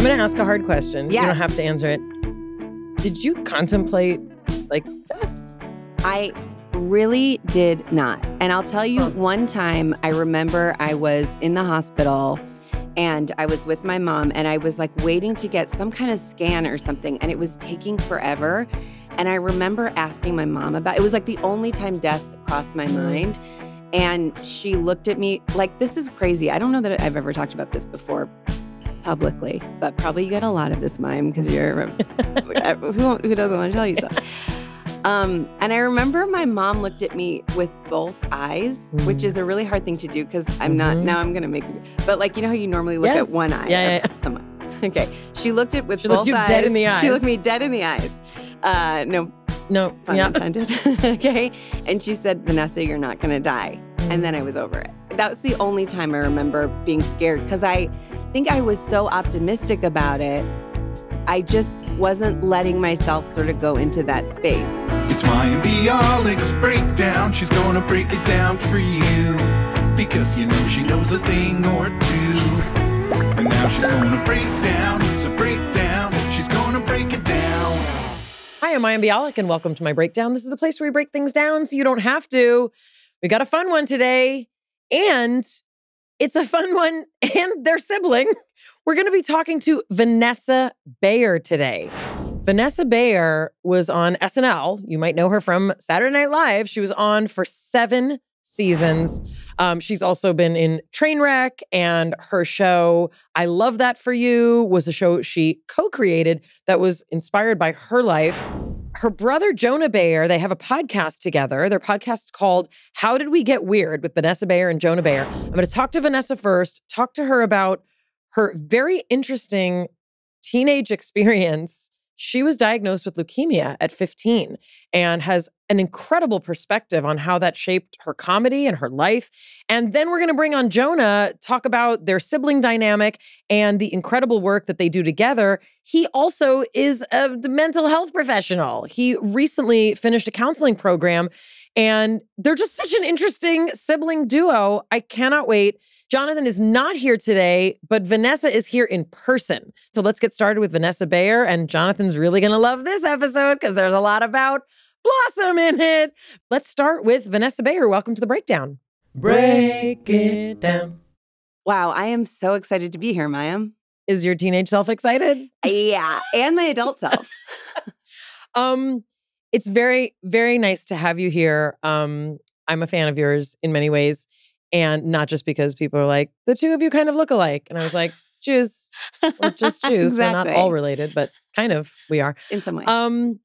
I'm going to ask a hard question. You don't have to answer it. Did you contemplate like death? I really did not. And I'll tell you, one time I remember I was in the hospital and I was with my mom and I was like waiting to get some kind of scan or something and it was taking forever. And I remember asking my mom about it was like the only time death crossed my mm-hmm. mind. And she looked at me like, this is crazy. I don't know that I've ever talked about this before publicly, but probably you get a lot of this Mayim because you're who, who doesn't want to tell you so. Um, and I remember my mom looked at me with both eyes, which Mm. is a really hard thing to do because I'm not Mhm. now. I'm gonna make but like you know how you normally look Yes. at one eye Yeah, of yeah, someone. Okay, she looked at with She both looked you eyes. dead in the eyes. She looked me dead in the eyes. Uh, no No. pun yeah. intended. okay, and she said, "Vanessa, you're not gonna die." And then I was over it. That was the only time I remember being scared because I think I was so optimistic about it. I just wasn't letting myself sort of go into that space. It's Mayim Bialik's breakdown. She's gonna break it down for you. Because you know she knows a thing or two. And now she's gonna break down. It's a breakdown. She's gonna break it down. Hi, I'm Mayim Bialik, and welcome to my breakdown. This is the place where we break things down so you don't have to. We got a fun one today, and it's a fun one and their sibling. We're going to be talking to Vanessa Bayer today. Vanessa Bayer was on SNL. You might know her from Saturday Night Live. She was on for seven seasons. Um, she's also been in Trainwreck, and her show "I Love That for You" was a show she co-created that was inspired by her life. Her brother Jonah Bayer, they have a podcast together. Their podcast's called "How Did We Get Weird" with Vanessa Bayer and Jonah Bayer. I'm going to talk to Vanessa first. Talk to her about her very interesting teenage experience. She was diagnosed with leukemia at 15 and has an incredible perspective on how that shaped her comedy and her life. And then we're going to bring on Jonah, talk about their sibling dynamic and the incredible work that they do together. He also is a mental health professional. He recently finished a counseling program, and they're just such an interesting sibling duo. I cannot wait. Jonathan is not here today, but Vanessa is here in person. So let's get started with Vanessa Bayer. And Jonathan's really going to love this episode because there's a lot about Blossom in it. Let's start with Vanessa Bayer. Welcome to the breakdown. Break it down. Wow, I am so excited to be here, Mayim. Is your teenage self excited? Yeah, and my adult self. Um, it's very, very nice to have you here. Um, I'm a fan of yours in many ways, and not just because people are like, the two of you kind of look alike. And I was like, Jews, we're just Jews. We're not all related, but kind of we are. in some way. Um,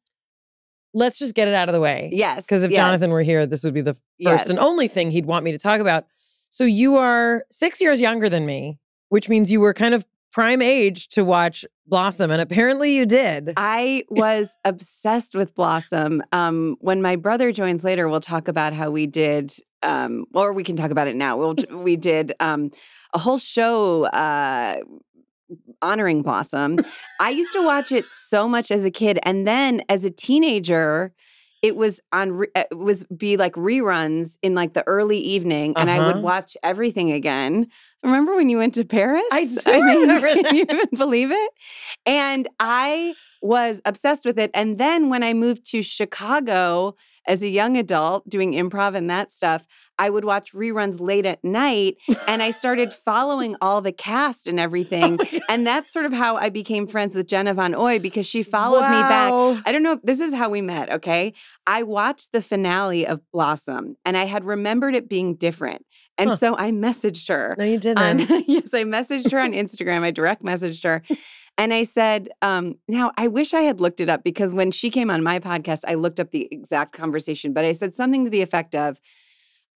let's just get it out of the way. yes, Because if yes, Jonathan were here, this would be the first Yes. and only thing he'd want me to talk about. So you are six years younger than me, which means you were kind of prime age to watch Blossom, and apparently you did. I was obsessed with Blossom. Um, when my brother joins later, we'll talk about how we did, um, or we can talk about it now. We'll, we did um, a whole show uh, honoring Blossom. I used to watch it so much as a kid, and then as a teenager, it was on it was be like reruns in like the early evening, and I Uh-huh. would watch everything again. Remember when you went to Paris? I do remember can that. you even believe it? And I was obsessed with it. And then when I moved to Chicago as a young adult doing improv and that stuff, I would watch reruns late at night and I started following all the cast and oh everything. and that's sort of how I became friends with Jenna Von Oy because she followed me back. I don't know if this is how we met, okay? I watched the finale of Blossom and I had remembered it being different. And Huh. so I messaged her No, you didn't. on yes, I messaged her on Instagram. I direct messaged her. And I said, um, now I wish I had looked it up because when she came on my podcast, I looked up the exact conversation, but I said something to the effect of,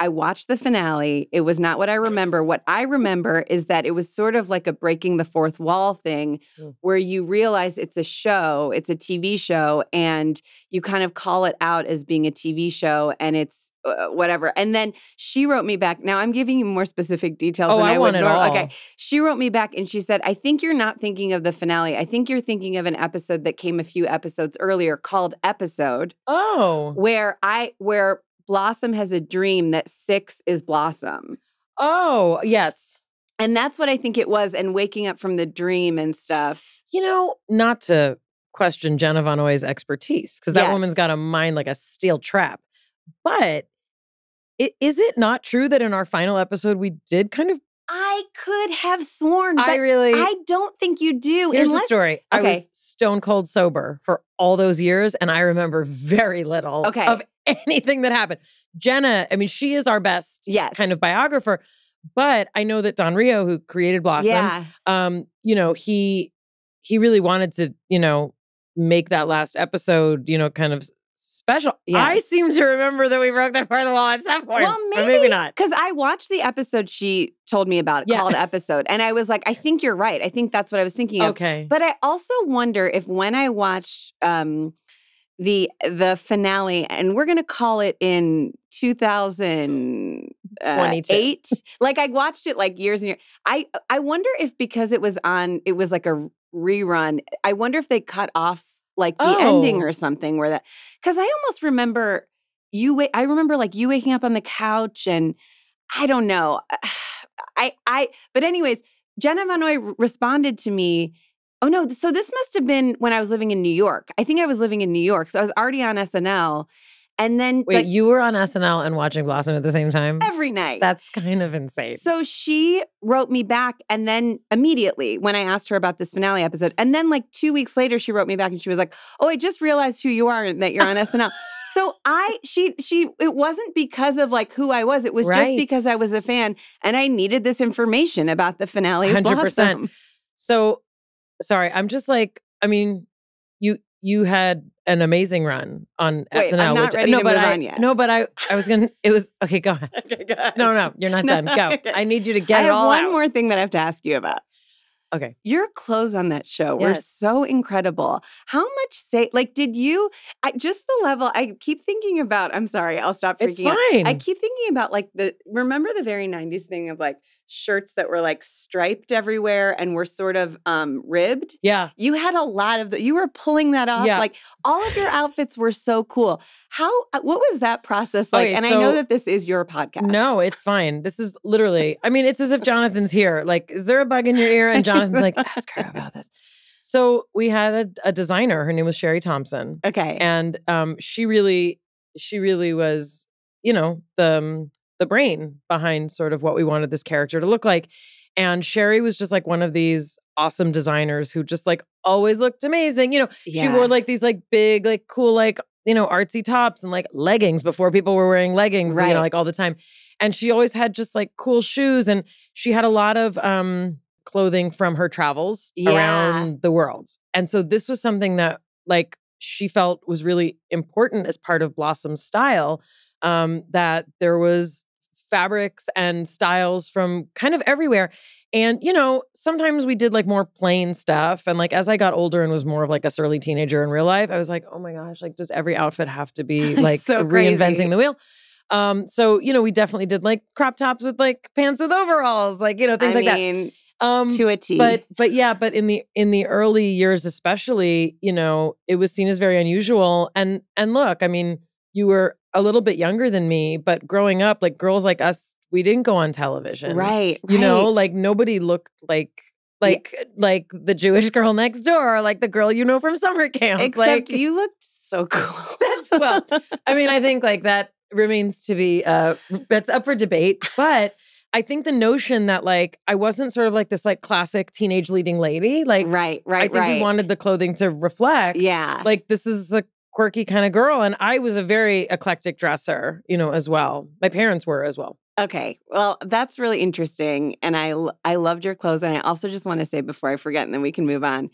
I watched the finale. It was not what I remember. What I remember is that it was sort of like a breaking the fourth wall thing Mm. where you realize it's a show, it's a TV show, and you kind of call it out as being a TV show and it's uh, whatever. And then she wrote me back. Now I'm giving you more specific details oh, than I, I, want would it all. Okay. She wrote me back and she said, I think you're not thinking of the finale. I think you're thinking of an episode that came a few episodes earlier called Episode, Oh. where I where Blossom has a dream that six is Blossom. Oh, yes. And that's what I think it was. And waking up from the dream and stuff. You know, not to question Jenna Von Oy's expertise, because that Yes. woman's got a mind like a steel trap. But i- is it not true that in our final episode we did kind of? I could have sworn, but I really. I don't think you do. here's unless the story. I was stone cold sober for all those years, and I remember very little Okay. of anything that happened. Jenna, I mean, she is our best Yes. kind of biographer. But I know that Don Reo, who created Blossom, Yeah. um, you know, he he really wanted to, you know, make that last episode, you know, kind of special. I seem to remember that we broke that part of the law at some point. Well, or maybe not. Because I watched the episode she told me about, Yeah. called episode, and I was like, I think you're right. I think that's what I was thinking of. Okay. But I also wonder if when I watched um, the the finale, and we're gonna call it in 2008, 22. like I watched it like years and years. I I wonder if because it was on, it was like a rerun. I wonder if they cut off like the ending Oh. or something where that because I almost remember you. wa- I remember like you waking up on the couch and I don't know. I I but anyways, Jenna Von Oy r- responded to me. Oh no, so this must have been when I was living in New York. I think I was living in New York. So I was already on SNL. And then Wait, like, you were on SNL and watching Blossom at the same time? every night. That's kind of insane. So she wrote me back, and then immediately when I asked her about this finale episode, and then like two weeks later, she wrote me back and she was like, "Oh, I just realized who you are and that you're on SNL." So I, she, she, it wasn't because of like who I was. It was just because I was a fan and I needed this information about the finale. 100%. So sorry, I'm just like, I mean, you you had an amazing run on Wait, SNL. I'm not which, ready no, to but move I, on yet. No, but I I was gonna it was okay, go ahead. Okay, go ahead. No, no, you're not No, done. Go. okay. I need you to get I it have all one out. more thing that I have to ask you about. Okay. Your clothes on that show were Yes. so incredible. How much say like did you I just the level I keep thinking about I'm sorry, I'll stop freaking It's out. fine. I keep thinking about like the remember the very 90s thing of like shirts that were like striped everywhere and were sort of um ribbed. yeah. You had a lot of the you were pulling that off. Yeah. Like all of your outfits were so cool. How uh, what was that process like? Okay, and I know that this is your podcast. No, it's fine. This is literally, I mean, it's as if Jonathan's here. Like, is there a bug in your ear? And Jonathan's like, ask her about this. So we had a, a designer. Her name was Sherry Thompson. Okay. And um, she really, she really was, you know, the um, the brain behind sort of what we wanted this character to look like. And Sherry was just like one of these awesome designers who just like always looked amazing. You know, she wore like these like big, like cool, like, you know, artsy tops and like leggings before people were wearing leggings, you Right. know, like all the time. And she always had just like cool shoes and she had a lot of um clothing from her travels Yeah. around the world. And so this was something that like she felt was really important as part of Blossom's style um that there was fabrics and styles from kind of everywhere. And, you know, sometimes we did like more plain stuff. And like as I got older and was more of like a surly teenager in real life, I was like, oh my gosh, like does every outfit have to be like So reinventing crazy. the wheel? Um, so you know, we definitely did like crop tops with like pants with overalls, like, you know, things I like mean, that. Um to a T. but but yeah, but in the in the early years especially, you know, it was seen as very unusual. And and look, I mean, you were a little bit younger than me, but growing up, like girls like us, we didn't go on television. right, You know, like nobody looked like like like the Jewish girl next door, or like the girl you know from summer camp. Except like you looked so cool. That's- well, I mean, I think like that remains to be uh that's up for debate. But I think the notion that like I wasn't sort of like this like classic teenage leading lady, like right, right. I right, think right. we wanted the clothing to reflect yeah. like this is a quirky kind of girl. And I was a very eclectic dresser, you know, as well. My parents were as well. Okay. Well, that's really interesting. And I, I loved your clothes. And I also just want to say before I forget, and then we can move on.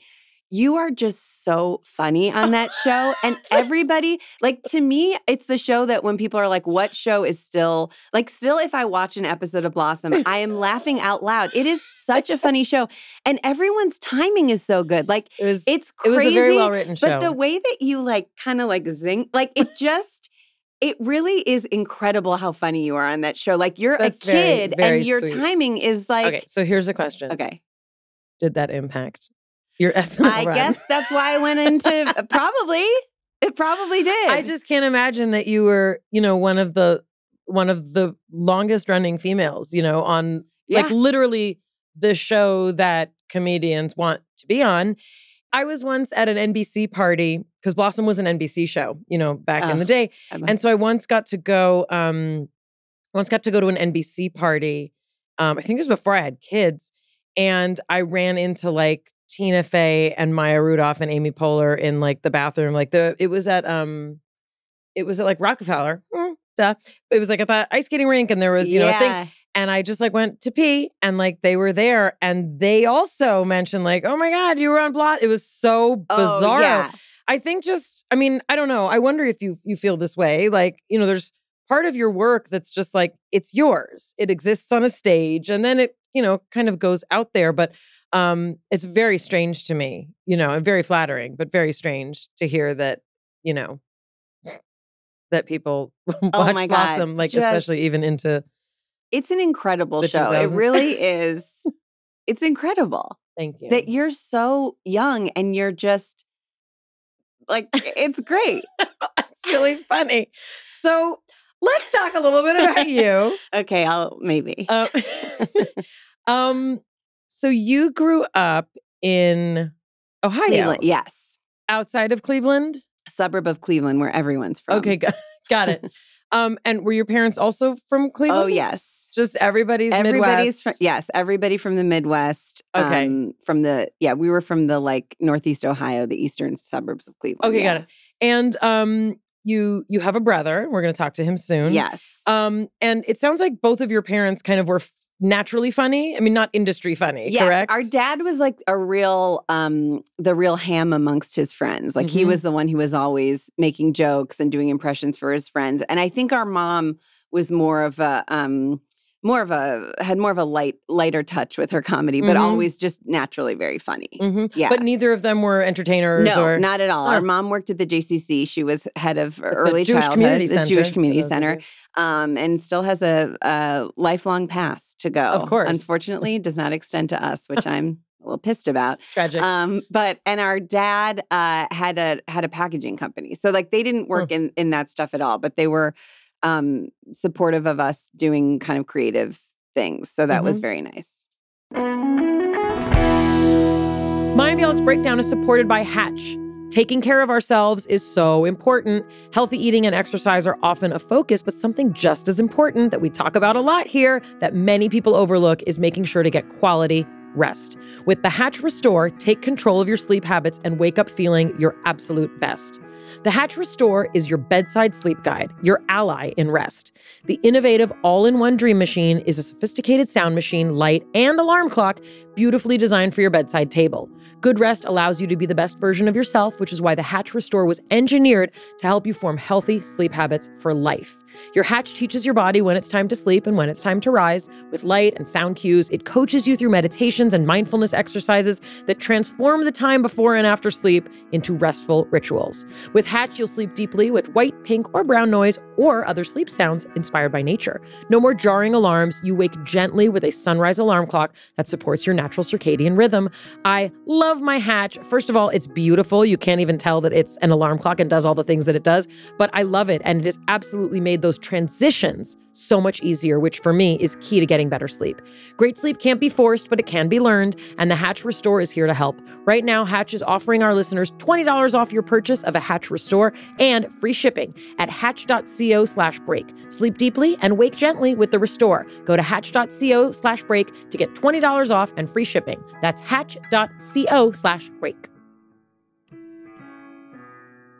You are just so funny on that show. And everybody, like to me, it's the show that when people are like, what show is still like still if I watch an episode of Blossom, I am laughing out loud. It is such a funny show. And everyone's timing is so good. Like It was it's it was a very well written show. But the way that you like kind of like zing, like it just, it really is incredible how funny you are on that show. Like you're That's a very, kid very and your sweet. timing is like, okay, so here's a question. okay. Did that impact your SNL I run? guess that's why I went into probably, it probably did. I just can't imagine that you were, you know, one of the one of the longest running females, you know, on yeah. like literally the show that comedians want to be on. I was once at an NBC party because Blossom was an NBC show, you know, back in the day. And so I once got to go, um, once got to go to an NBC party. Um, I think it was before I had kids. And I ran into like Tina Fey and Maya Rudolph and Amy Poehler in like the bathroom. Like the it was at um it was at like Rockefeller. Mm, duh. It was like at the ice skating rink and there was, you know, a thing and I just like went to pee and like they were there and they also mentioned like, oh my God, you were on Blot. It was so Oh, bizarre. yeah. I think just, I mean, I don't know. I wonder if you you feel this way. Like, you know, there's part of your work that's just like it's yours. It exists on a stage and then it, you know, kind of goes out there. But um it's very strange to me, you know, and very flattering, but very strange to hear that, you know, that people watch Oh my God, Blossom, like especially even into It's an incredible show. It really is. It's incredible thank you. that you're so young and you're just like it's great. it's really funny. So let's talk a little bit about you. Okay, I'll maybe. Um, um, so you grew up in Ohio, Cleveland, yes. outside of Cleveland. Suburb of Cleveland where everyone's from. Okay, got, got it. Um, and were your parents also from Cleveland? Oh yes. just everybody's, Everybody's Midwest. from yes, everybody from the Midwest. Okay. um, from the yeah, we were from the like Northeast Ohio, the eastern suburbs of Cleveland. Okay, yeah. got it. And um, you you have a brother. We're going to talk to him soon. Yes. Um, and it sounds like both of your parents kind of were f- naturally funny. I mean, not industry funny. Yes, correct. our dad was like a real, um, the real ham amongst his friends. Like he Mhm. was the one who was always making jokes and doing impressions for his friends. And I think our mom was more of a, um, more of a had more of a light, lighter touch with her comedy, but Mhm. always just naturally very funny. Mhm. Yeah, But neither of them were entertainers. no, or not at all. Our mom worked at the JCC. She was head of It's early childhood, community the center, Jewish Community Center, um, and still has a, a lifelong pass to go. Of course. unfortunately, does not extend to us, which I'm a little pissed about. Tragic. Um, but and our dad uh, had a had a packaging company, so like they didn't work in in that stuff at all, but they were um, supportive of us doing kind of creative things. So that was Mhm. very nice. Mayim Bialik's Breakdown is supported by Hatch. Taking care of ourselves is so important. Healthy eating and exercise are often a focus, but something just as important that we talk about a lot here that many people overlook is making sure to get quality rest. With the Hatch Restore, take control of your sleep habits and wake up feeling your absolute best. The Hatch Restore is your bedside sleep guide, your ally in rest. The innovative all in one dream machine is a sophisticated sound machine, light, and alarm clock beautifully designed for your bedside table. Good rest allows you to be the best version of yourself, which is why the Hatch Restore was engineered to help you form healthy sleep habits for life. Your Hatch teaches your body when it's time to sleep and when it's time to rise. With light and sound cues, it coaches you through meditations and mindfulness exercises that transform the time before and after sleep into restful rituals. With Hatch, you'll sleep deeply with white, pink, or brown noise or other sleep sounds inspired by nature. No more jarring alarms. You wake gently with a sunrise alarm clock that supports your natural circadian rhythm. I love my Hatch. First of all, it's beautiful. You can't even tell that it's an alarm clock and does all the things that it does, but I love it. And it has absolutely made those transitions so much easier, which for me is key to getting better sleep. Great sleep can't be forced, but it can be learned, and the Hatch Restore is here to help. Right now, Hatch is offering our listeners $20 off your purchase of a Hatch Restore and free shipping at hatch.co slash break. Sleep deeply and wake gently with the Restore. Go to hatch.co slash break to get $20 off and free shipping. That's hatch.co slash break.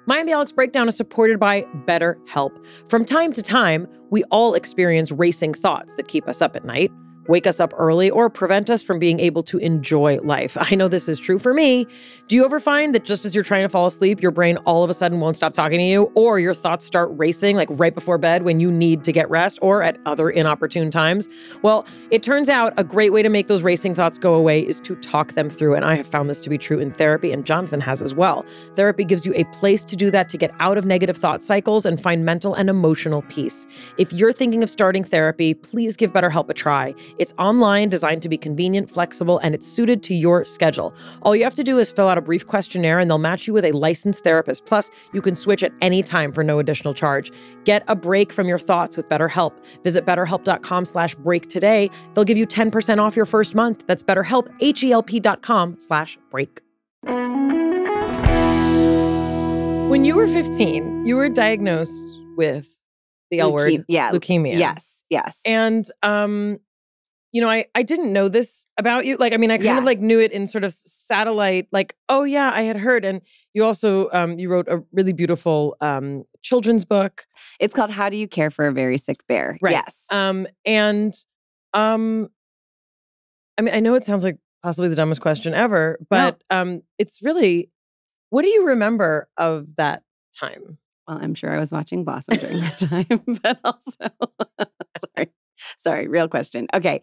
Mayim Bialik's Breakdown is supported by BetterHelp. From time to time, we all experience racing thoughts that keep us up at night, wake us up early, or prevent us from being able to enjoy life. I know this is true for me. Do you ever find that just as you're trying to fall asleep, your brain all of a sudden won't stop talking to you, or your thoughts start racing like right before bed when you need to get rest or at other inopportune times? Well, it turns out a great way to make those racing thoughts go away is to talk them through. And I have found this to be true in therapy, and Jonathan has as well. Therapy gives you a place to do that to get out of negative thought cycles and find mental and emotional peace. If you're thinking of starting therapy, please give BetterHelp a try. It's online, designed to be convenient, flexible, and it's suited to your schedule. All you have to do is fill out a brief questionnaire and they'll match you with a licensed therapist. Plus, you can switch at any time for no additional charge. Get a break from your thoughts with BetterHelp. Visit betterhelp.com slash break today. They'll give you 10% off your first month. That's betterhelp, H-E-L-P dot com slash break. When you were 15, you were diagnosed with the L word, yeah, leukemia. Yes, yes. And um, you know, I I didn't know this about you. Like, I mean, I kind Yeah. of like knew it in sort of satellite, like, oh yeah, I had heard. And you also um you wrote a really beautiful um children's book. it's called How Do You Care for a Very Sick Bear? Right. Yes. Um and um I mean, I know it sounds like possibly the dumbest question ever, but um it's really what do you remember of that time? well, I'm sure I was watching Blossom during that time, but also sorry. Sorry, real question. Okay.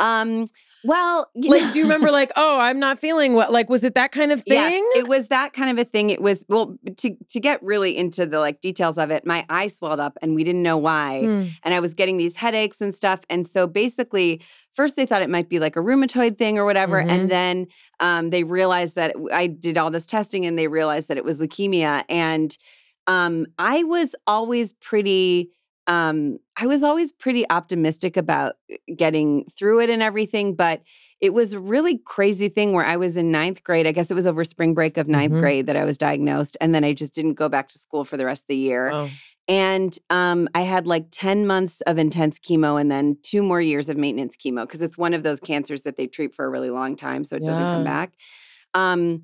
Um, well, you Like, know- do you remember like, oh, I'm not feeling what like was it that kind of thing? Yes, it was that kind of a thing. It was well to to get really into the like details of it. My eye swelled up, and we didn't know why. Hmm. And I was getting these headaches and stuff. And so basically, first they thought it might be like a rheumatoid thing or whatever, Mhm. and then um, they realized that I did all this testing, and they realized that it was leukemia. And um, I was always pretty. Um, I was always pretty optimistic about uh, getting through it and everything, but it was a really crazy thing where I was in ninth grade. I guess it was over spring break of ninth Mhm. grade that I was diagnosed. And then I just didn't go back to school for the rest of the year. Oh. And um, I had like 10 months of intense chemo and then two more years of maintenance chemo because it's one of those cancers that they treat for a really long time. So it doesn't come back. Um,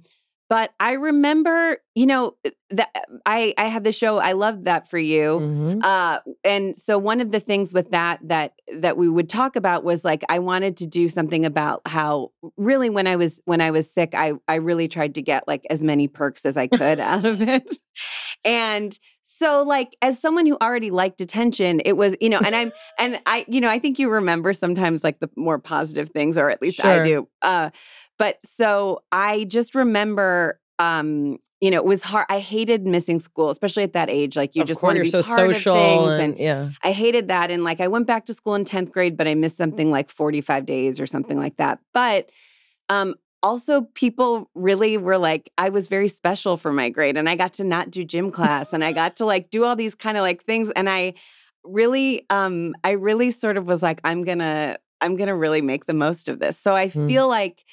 but I remember, you know, that I, I had the show, I loved that for you. Mhm. Uh, and so one of the things with that that that we would talk about was like I wanted to do something about how really when I was when I was sick, I I really tried to get like as many perks as I could out of it. And so like as someone who already liked attention, it was, you know, and I'm and I, you know, I think you remember sometimes like the more positive things, or at least I do. Uh, but so I just remember um you know it was hard i hated missing school especially at that age like you Of just course, want to be so part social of things and, and, yeah. i hated that and like i went back to school in 10th grade but i missed something like 45 days or something like that but um also people really were like i was very special for my grade and i got to not do gym class and i got to like do all these kind of like things and i really um i really sort of was like i'm gonna i'm gonna really make the most of this so i Mm. feel like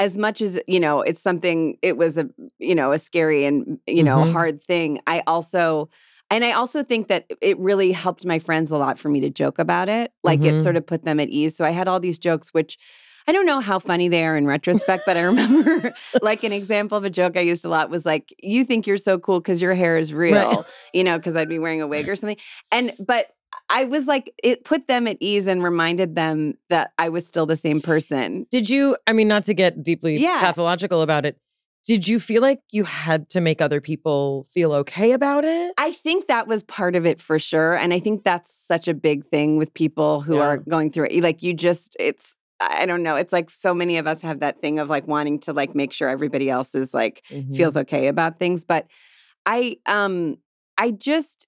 as much as you know it's something it was a you know a scary and you know Mhm. hard thing i also and i also think that it really helped my friends a lot for me to joke about it like Mhm. it sort of put them at ease so i had all these jokes which I don't know how funny they are in retrospect, but I remember like an example of a joke I used a lot was like, you think you're so cool because your hair is real, you know, because I'd be wearing a wig or something. And, but I was like, it put them at ease and reminded them that I was still the same person. Did you, I mean, not to get deeply Yeah. pathological about it, did you feel like you had to make other people feel okay about it? I think that was part of it for sure. And I think that's such a big thing with people who Yeah. are going through it. Like, you just, it's, I don't know. It's like so many of us have that thing of like wanting to like make sure everybody else is like Mhm. feels okay about things but i um i just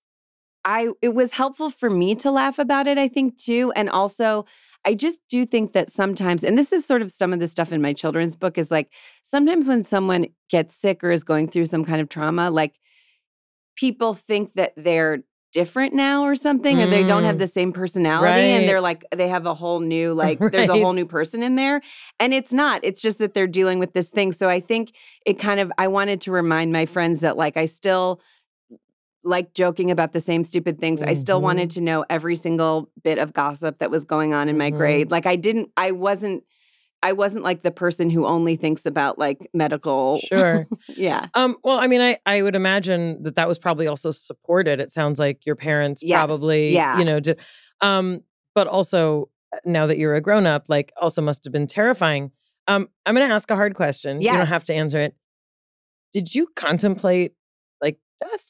i it was helpful for me to laugh about it i think too and also i just do think that sometimes and this is sort of some of the stuff in my children's book is like sometimes when someone gets sick or is going through some kind of trauma like people think that they're different now or something or they don't have Mm. the same personality Right. and they're like they have a whole new like there's a whole new person in there and it's not it's just that they're dealing with this thing so i think it kind of i wanted to remind my friends that like i still like joking about the same stupid things i still wanted to know every single bit of gossip that was going on in my Mhm. grade like i didn't i wasn't i wasn't like the person who only thinks about like medical Sure. yeah Um, well, I mean, I, I would imagine that that was probably also supported. It sounds like your parents Yes, probably, yeah. you know, did. Um, but also uh, now that you're a grown up, like also must have been terrifying. Um, I'm going to ask a hard question. You don't have to answer it. Did you contemplate like death?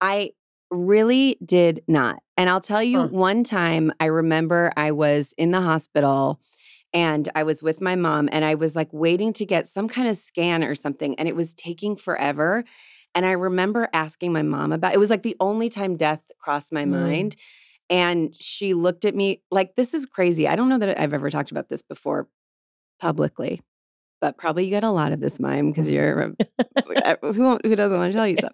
I really did not. And I'll tell you Huh. one time I remember I was in the hospital and I was with my mom and I was like waiting to get some kind of scan or something and it was taking forever. And I remember asking my mom about it was like the only time death crossed my Mm. mind. And she looked at me like, this is crazy. I don't know that I've ever talked about this before publicly, but probably you get a lot of this Mayim because you're who, who doesn't want to tell you so.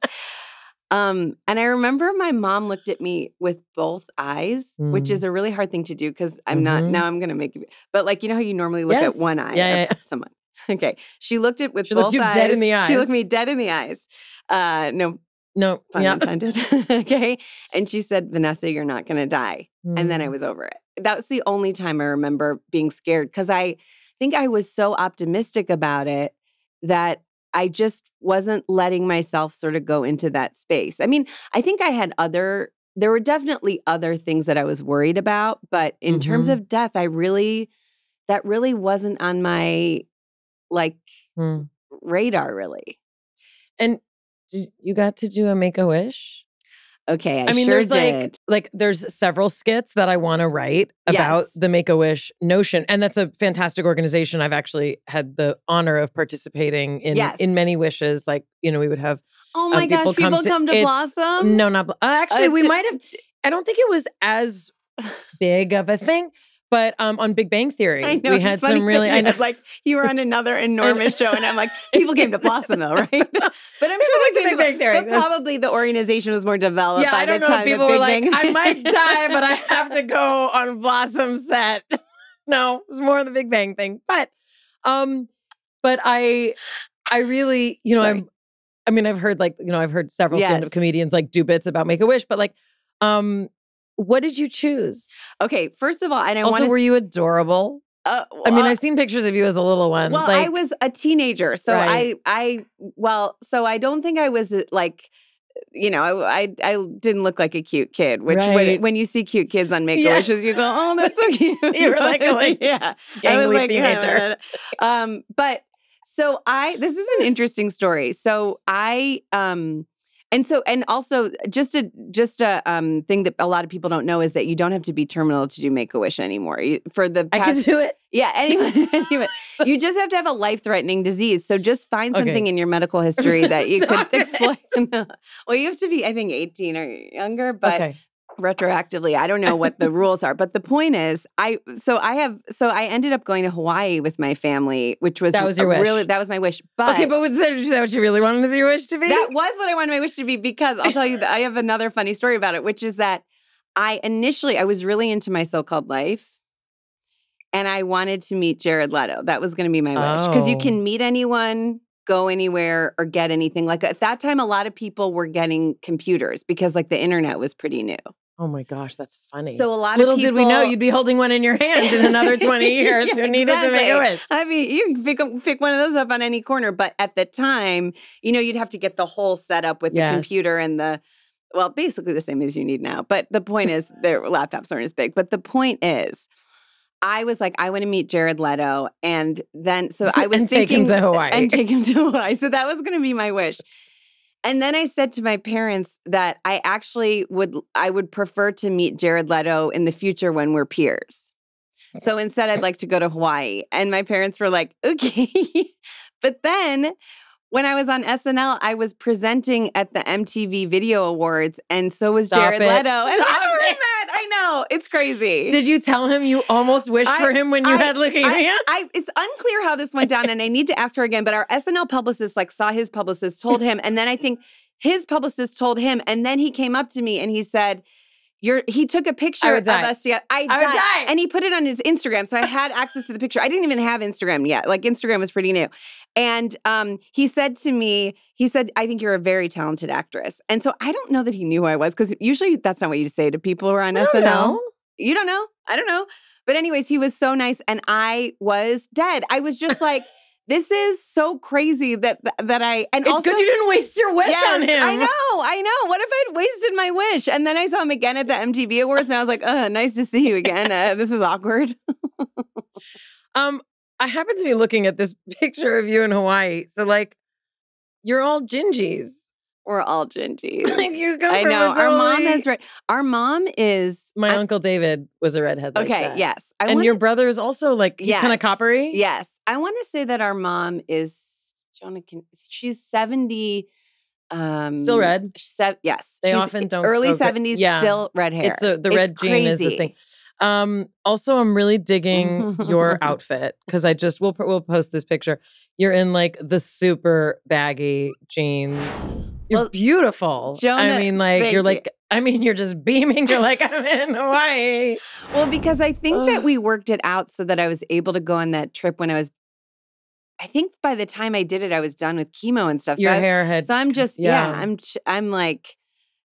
Um, and I remember my mom looked at me with both eyes, which Mm. is a really hard thing to do because I'm not Mhm. now I'm gonna make you but like you know how you normally look Yes. at one eye Yeah, yeah, someone. Okay. She looked at with She both looked you eyes. dead in the eyes. She looked me dead in the eyes. Uh no No. pun yeah. intended. okay. And she said, Vanessa, you're not gonna die. And then I Mm. was over it. That was the only time I remember being scared because I think I was so optimistic about it that I just wasn't letting myself sort of go into that space. I mean, I think I had other, there were definitely other things that I was worried about, but in terms Mhm. of death, I really, that really wasn't on my like Mm. radar, really. And did, you got to do a make a wish. Okay. I, I mean, sure there's like did. like there's several skits that I want to write about Yes. the Make a Wish notion, and that's a fantastic organization. I've actually had the honor of participating in Yes. in many wishes. Like you know, we would have oh my uh, gosh, people come people to- come to, Blossom. no, not uh, actually. Uh, we might have. I don't think it was as big of a thing, but um, on Big Bang Theory, I know, we had some really. I know. like you were on another enormous show, and I'm like, people came to Blossom though, right? but I'm sure like the Big Bang Theory. But probably the organization was more developed. Yeah, by I don't the know if people were like, I might die, but I have to go on Blossom set. no, it's more the Big Bang thing. But um, but I I really, you know, Sorry. I'm I mean, I've heard like, you know, I've heard several stand-up comedians like do bits about Make a Wish, but like, um, what did you choose? okay, first of all, and I also, were you adorable? Uh, I mean, I've seen pictures of you as a little one. well, like, I was a teenager, so Right. I, I, well, so I don't think I was uh, like. You know, I, I I didn't look like a cute kid. Which Right. when, when you see cute kids on Make a Yes. You go, "Oh, that's so cute." You were like like, yeah, I gangly was like, teenager. um, but so I this is an interesting story. So I um and so and also just a just a um thing that a lot of people don't know is that you don't have to be terminal to do make a wish anymore. You, for the I past, could do it. yeah, anyway, anyway, you just have to have a life threatening disease. So just find Okay. something in your medical history that you could exploit. well, you have to be, I think, 18 or younger, but okay. Retroactively. I don't know what the rules are, but the point is, I so I have so I ended up going to Hawaii with my family, which was That was your wish. Really, that was my wish. But okay, but was that, what you really wanted your wish to be? that was what I wanted my wish to be because I'll tell you that I have another funny story about it, which is that I initially I was really into my so-called life. And I wanted to meet Jared Leto. That was going to be my wish because you Oh. can meet anyone, go anywhere, or get anything. Like at that time, a lot of people were getting computers because like the internet was pretty new. Oh my gosh, that's funny. So a lot Little of little did we know you'd be holding one in your hand in another 20 years Yeah, who needed to make a exactly. wish. I mean, you can pick pick one of those up on any corner, but at the time, you know, you'd have to get the whole setup with Yes. the computer and the well, basically the same as you need now. But the point is, their laptops aren't as big. But the point is, I was like, I want to meet Jared Leto, and then so I was And take him to Hawaii. and take him to Hawaii. So that was going to be my wish. And then I said to my parents that I actually would I would prefer to meet Jared Leto in the future when we're peers. So instead I'd like to go to Hawaii. And my parents were like, "Okay." but then when I was on SNL, I was presenting at the MTV Video Awards, and so was Stop Jared it. Leto. And Stop I it. met. I know it's crazy. Did you tell him you almost wished I- for him when you I- had leukemia? I, I, it's unclear how this went down, and I need to ask her again. But our SNL publicist like saw his publicist, told him, and then I think his publicist told him, and then he came up to me and he said, "You're." He took a picture of die. us. Yeah, I, I died. die. and he put it on his Instagram, so I had access to the picture. I didn't even have Instagram yet. Like Instagram was pretty new, and um, he said to me, he said, "I think you're a very talented actress." And so I don't know that he knew who I was because usually that's not what you say to people who are on I SNL. know. You don't know. I don't know. But anyways, he was so nice and I was dead. I was just like this is so crazy that that I and It's also good you didn't waste your wish Yes, on him. I know, I know. What if I'd wasted my wish? And then I saw him again at the MTV Awards and I was like, "Uh, nice to see you again. Uh, this is awkward." Um, I happen to be looking at this picture of you in Hawaii. So like you're all gingies. We're all gingies. you come I know. Our mom has red. Our mom is my I- uncle David was a redhead. Like Okay, that. yes. I and wanna- your brother is also like he's kind of coppery. Yes. I want to say that our mom is Jonah can she's 70 Um, Still red? Se- yes, They She's often don't early go seventies. yeah. still red hair. It's a, the red gene is the thing. Um, also, I'm really digging your outfit because I just we'll we'll post this picture. You're in like the super baggy jeans. You're Well, beautiful. I mean, like you're you. like I mean, you're just beaming. You're like I'm in Hawaii. Well, because I think that we worked it out so that I was able to go on that trip when I was. I think by the time I did it, I was done with chemo and stuff. Your so I- hair had So I'm just yeah, yeah. I'm I'm like,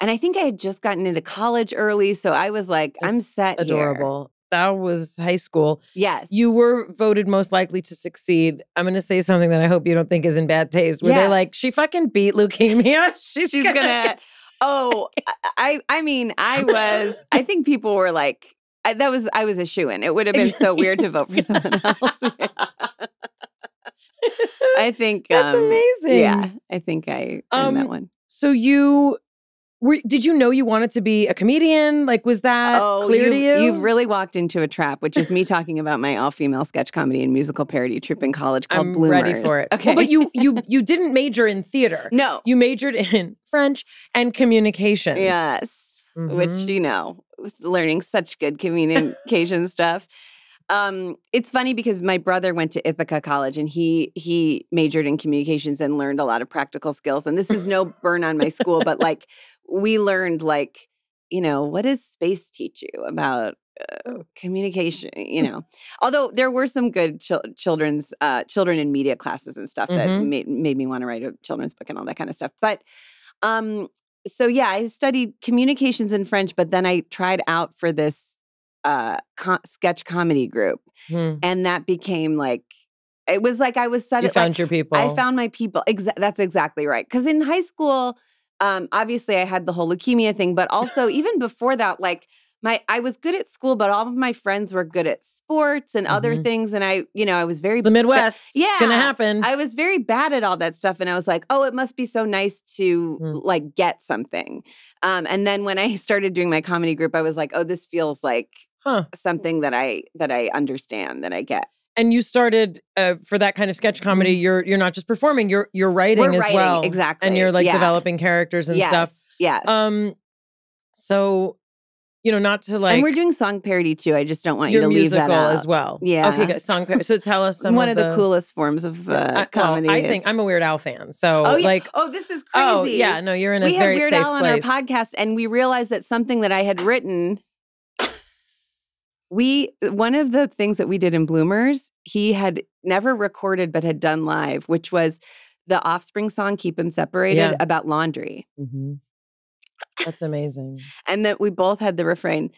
and I think I had just gotten into college early, so I was like, I'm it's set. Adorable. That was high school. Yes, You were voted most likely to succeed. I'm going to say something that I hope you don't think is in bad taste. Were Yeah. they like, she fucking beat leukemia? She's, She's gonna. Oh, I I mean, I was. I think people were like, I, that was I was a shoe in. It would have been so weird to vote for someone else. I think That's um, amazing. Yeah, I think I earned that Um, one. So you were? Did you know you wanted to be a comedian? Like, was that clear you, to you? You've really walked into a trap, which is me talking about my all-female sketch comedy and musical parody troupe in college called I'm Bloomers. ready for it. Okay, Well, but you you you didn't major in theater. no, You majored in French and communications. yes, which Mhm. you know was learning such good communication stuff. Um, it's funny because my brother went to Ithaca College and he he majored in communications and learned a lot of practical skills. And this is no burn on my school, but like we learned like you know what does space teach you about uh, communication? You know, although there were some good chil- children's uh, children in media classes and stuff that Mhm. made made me want to write a children's book and all that kind of stuff. But um, so yeah, I studied communications in French, but then I tried out for this uh co- sketch comedy group, Hmm. and that became like it was like I was You studying. found your people. I found my people. Exa- that's exactly right. Because in high school, um, obviously I had the whole leukemia thing, but also even before that, like my I was good at school, but all of my friends were good at sports and other Mhm. things, and I, you know, I was very It's the Midwest. It's gonna happen. I was very bad at all that stuff. And I was like, oh, it must be so nice to Mm. like get something. Um, and then when I started doing my comedy group, I was like, oh, this feels like huh. something that I that I understand, that I get. And you started uh, for that kind of sketch comedy. You're you're not just performing. You're you're writing Mm-hmm. We're as writing, well. exactly. And you're like Yeah. developing characters and yes, stuff. Yes. Um, so you know, not to like and we're doing song parody too. I just don't want you to leave that out. as well. Yeah. Okay, good. Song. So tell us some One of of the, coolest forms of uh, I, well, comedy. I think I'm a Weird Al fan. So Oh, yeah. like, oh, this is crazy. oh yeah, no, you're in a we had Weird safe Al on place. our podcast, and we realized that something that I had written. We one of the things that we did in Bloomers, he had never recorded but had done live, which was the Offspring song "Keep Him Separated" Yeah. about laundry, Mhm. That's amazing. and that we both had the refrain.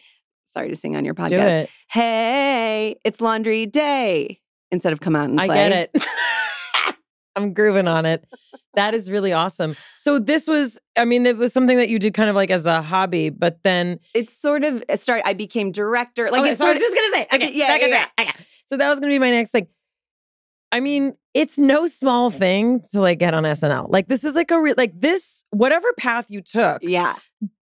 Sorry to sing on your podcast. Hey, it's laundry day. Instead of come out and I get it. I'm grooving on it. That is really awesome. So this was, I mean, it was something that you did kind of like as a hobby, but then It's sort of it started. I became director. Like okay, so I was just gonna say, okay, yeah, okay, yeah, okay, okay. So that was gonna be my next thing. I mean, it's no small thing to like get on SNL. Like this is like a real like this whatever path you took, yeah.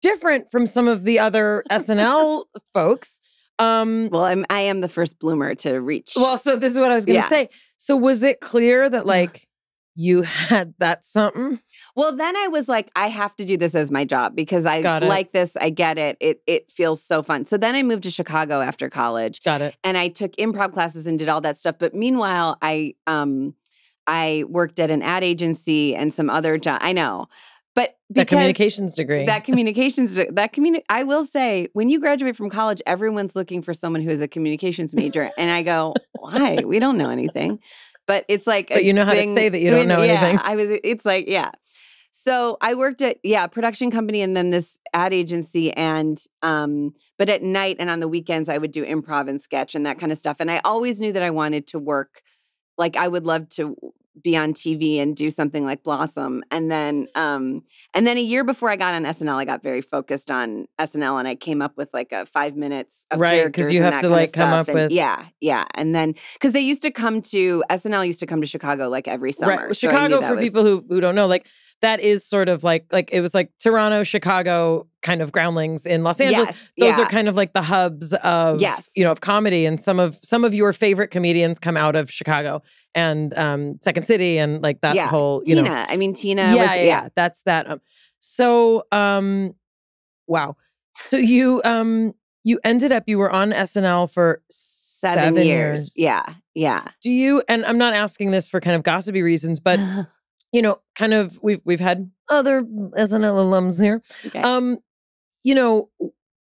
different from some of the other SNL folks. Um, Well, I'm I am the first bloomer to reach. well, so this is what I was gonna Yeah. say. So was it clear that like you had that something? Well, then I was like, I have to do this as my job because I like this. I get it. It it feels so fun. So then I moved to Chicago after college Got it. and I took improv classes and did all that stuff. But meanwhile, I um I worked at an ad agency and some other job. I know. But That communications degree. that communications that communi- I will say when you graduate from college everyone's looking for someone who is a communications major and I go why we don't know anything but it's like But you know how to say that you don't know yeah, anything. I was it's like yeah so I worked at yeah production company and then this ad agency and um but at night and on the weekends I would do improv and sketch and that kind of stuff and I always knew that I wanted to work like I would love to be on TV and do something like Blossom. And then um and then a year before I got on SNL, I got very focused on SNL and I came up with like a five minutes of Right, characters you have to, like, come up And with- Yeah, yeah. And then because they used to come to SNL used to come to Chicago like every summer. Right. So Chicago for was- people who who don't know, like that is sort of like like it was like Toronto, Chicago kind of groundlings in Los Angeles. Yes, Those yeah. are kind of like the hubs of Yes. you know of comedy and some of some of your favorite comedians come out of Chicago and um Second City and like that Yeah. whole you Tina. know I mean, Tina yeah, was yeah, yeah, that's that. Um, so, um, wow. So you, um, you ended up you were on SNL for seven, years. Yeah, yeah. Do you? And I'm not asking this for kind of gossipy reasons, but you know, kind of we've we've had other SNL alums here. Okay. Um, you know,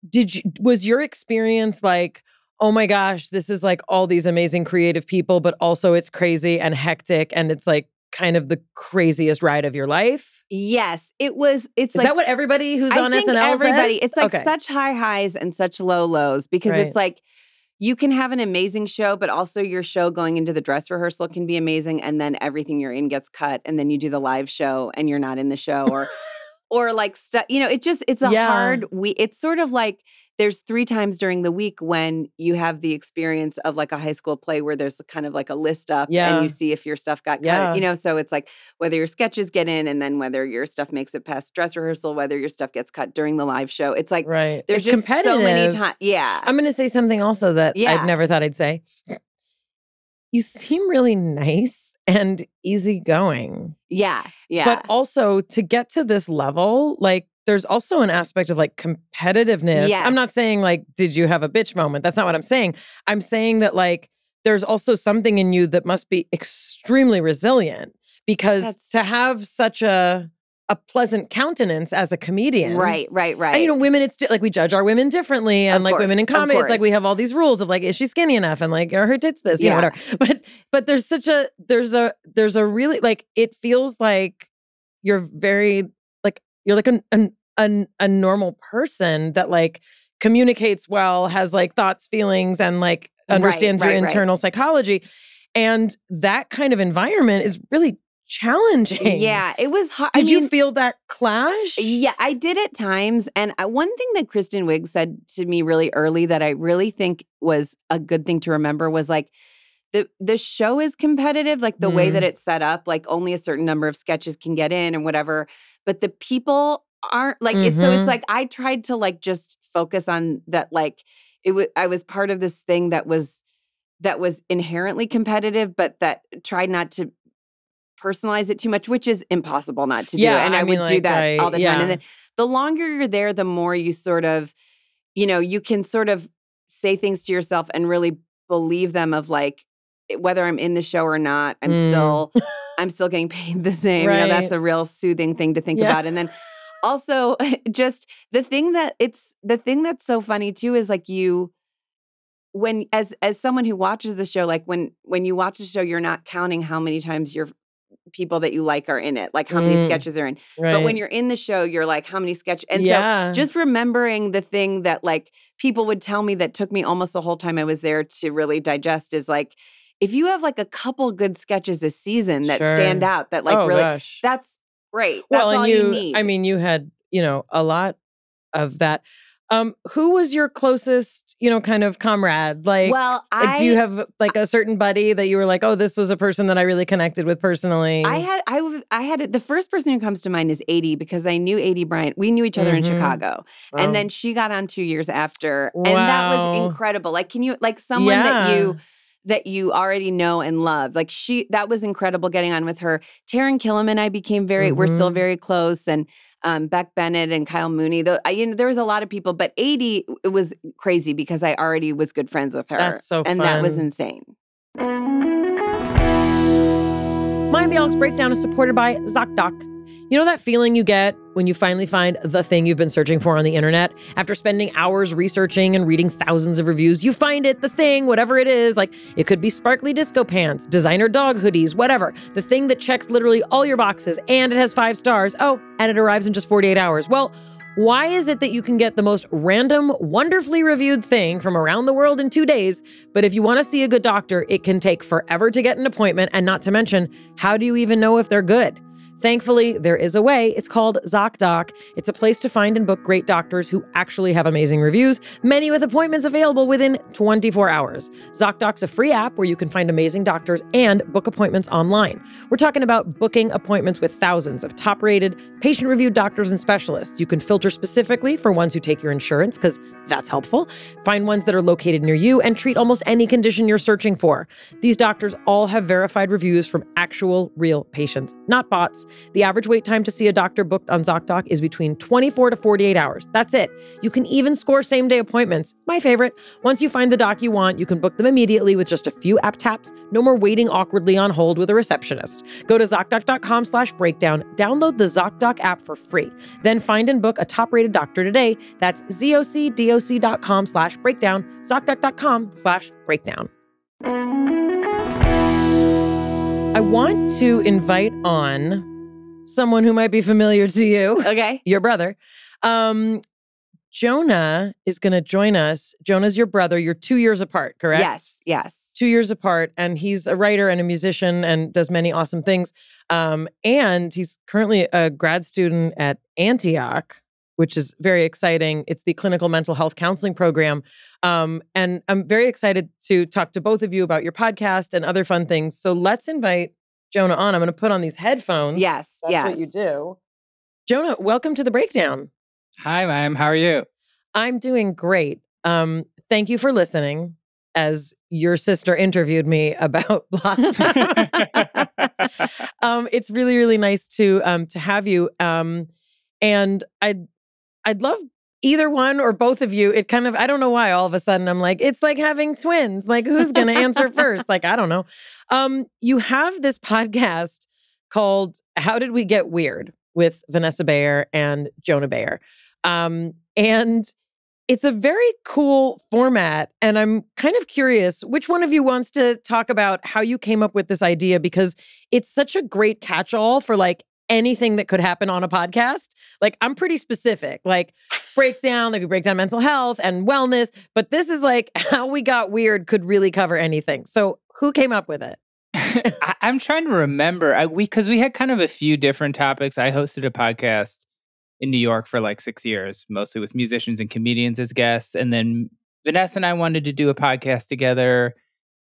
did you was your experience like? Oh my gosh, this is like all these amazing creative people, but also it's crazy and hectic, and it's like kind of the craziest ride of your life. yes, it was. It's Is like that what everybody who's I on think SNL everybody. says? It's like okay. such high highs and such low lows because Right. it's like you can have an amazing show, but also your show going into the dress rehearsal can be amazing, and then everything you're in gets cut, and then you do the live show and you're not in the show, or or like stuff. You know, it just it's a Yeah. hard we It's sort of like there's three times during the week when you have the experience of like a high school play where there's kind of like a list up Yeah. and you see if your stuff got cut. Yeah. You know, so it's like whether your sketches get in and then whether your stuff makes it past dress rehearsal, whether your stuff gets cut during the live show. It's like right. there's It's just so many times. Yeah. I'm going to say something also that Yeah. I'd never thought I'd say. You seem really nice and easygoing. yeah. Yeah. But also to get to this level, like there's also an aspect of like competitiveness. I'm not saying like, did you have a bitch moment? That's not what I'm saying. I'm saying that like there's also something in you that must be extremely resilient because That's- to have such a a pleasant countenance as a comedian. right, right, right. And you know, women, it's di- like we judge our women differently. And Of like women in comedy, it's like we have all these rules of like, is she skinny enough? And like, are her tits this? You know, Yeah. whatever. But but there's such a there's a there's a really like it feels like you're very you're like an an, an a normal person that like communicates well, has like thoughts, feelings, and like Right, understands your right, right. internal psychology. And that kind of environment is really challenging. yeah, it was hard. Did I you feel that clash? Yeah, I did at times. And I, one thing that Kristen Wiig said to me really early that I really think was a good thing to remember was like the the show is competitive, like the way Mm. that it's set up, like only a certain number of sketches can get in and whatever. But the people aren't like it's so it's like I tried to like just focus on that like it was I was part of this thing that was that was inherently competitive, but that tried not to personalize it too much, which is impossible not to do. Yeah, And I I, mean, would do like, that I- all the time. yeah. And then the longer you're there, the more you sort of, you know, you can sort of say things to yourself and really believe them of like whether I'm in the show or not, I'm Mm. still I'm still getting paid the same. You know, that's a real soothing thing to think Yeah. about. And then also just the thing that it's the thing that's so funny too is like you when as as someone who watches the show like when when you watch the show you're not counting how many times your people that you like are in it like how many Mm. sketches are in Right. but when you're in the show you're like how many sketches and yeah. so just remembering the thing that like people would tell me that took me almost the whole time I was there to really digest is like if you have like a couple good sketches this season that stand out that like oh, really gosh. that's great that's well, and all you, you need I mean, you had, you know, a lot of that. Um, who was your closest, you know, kind of comrade? Like, well I do you have like a certain buddy that you were like, oh, this was a person that I really connected with personally? I had I had the first person who comes to mind is Aidy because I knew Aidy Bryant. We knew each other in Mhm. Chicago. Wow. And then she got on 2 years after. And that was incredible. Like can you like someone that you that you already know and love. Like she that was incredible getting on with her. Taran Killam and I became very we're still Mhm. very close and um, Beck Bennett and Kyle Mooney. Though I, you know, there was a lot of people, but Aidy it was crazy because I already was good friends with her. That's so and that was fun. insane. Mayim Bialik's Breakdown is supported by ZocDoc. You know that feeling you get when you finally find the thing you've been searching for on the internet? After spending hours researching and reading thousands of reviews, you find it, the thing, whatever it is. Like it could be sparkly disco pants, designer dog hoodies, whatever. The thing that checks literally all your boxes and it has five stars. Oh, and it arrives in just 48 hours. Well, why is it that you can get the most random, wonderfully reviewed thing from around the world in two days, but if you want to see a good doctor, it can take forever to get an appointment? And not to mention, how do you even know if they're good? Thankfully, there is a way. It's called ZocDoc. It's a place to find and book great doctors who actually have amazing reviews, many with appointments available within 24 hours. ZocDoc's a free app where you can find amazing doctors and book appointments online. We're talking about booking appointments with thousands of top rated, patient reviewed doctors and specialists. You can filter specifically for ones who take your insurance, because that's helpful. Find ones that are located near you and treat almost any condition you're searching for. These doctors all have verified reviews from actual, real patients, not bots. The average wait time to see a doctor booked on ZocDoc is between 24 to 48 hours. That's it. You can even score same day appointments. My favorite. Once you find the doc you want, you can book them immediately with just a few app taps. No more waiting awkwardly on hold with a receptionist. Go to ZocDoc.com slash breakdown, download the ZocDoc app for free. Then find and book a top rated doctor today. That's ZocDoc.com slash breakdown, ZocDoc.com slash breakdown. I want to invite on someone who might be familiar to you, Okay. your brother. Um, Jonah is going to join us. Jonah's your brother. You're two years apart, correct? Yes. Yes. Two years apart. And he's a writer and a musician and does many awesome things. Um, and he's currently a grad student at Antioch, which is very exciting. It's the clinical mental health counseling program. Um, and I'm very excited to talk to both of you about your podcast and other fun things. So let's invite Jonah on. I'm going to put on these headphones. Yes, That's what you do. Jonah, welcome to the breakdown. Hi, Mayim. How are you? I'm doing great. Um, thank you for listening as your sister interviewed me about Blossom. um, it's really, really nice to um, to have you. Um, and I'd I'd love either one or both of you. It kind of I don't know why all of a sudden I'm like it's like having twins. Like who's going to answer first? Like I don't know. Um, you have this podcast called "How Did We Get Weird" with Vanessa Bayer and Jonah Bayer, um, and it's a very cool format. And I'm kind of curious which one of you wants to talk about how you came up with this idea because it's such a great catch all for like anything that could happen on a podcast. Like, I'm pretty specific, like breakdown, like we break down mental health and wellness, but this is like how we got weird could really cover anything. So, who came up with it? I, I'm trying to remember. I, we because we had kind of a few different topics. I hosted a podcast in New York for like six years, mostly with musicians and comedians as guests, and then Vanessa and I wanted to do a podcast together,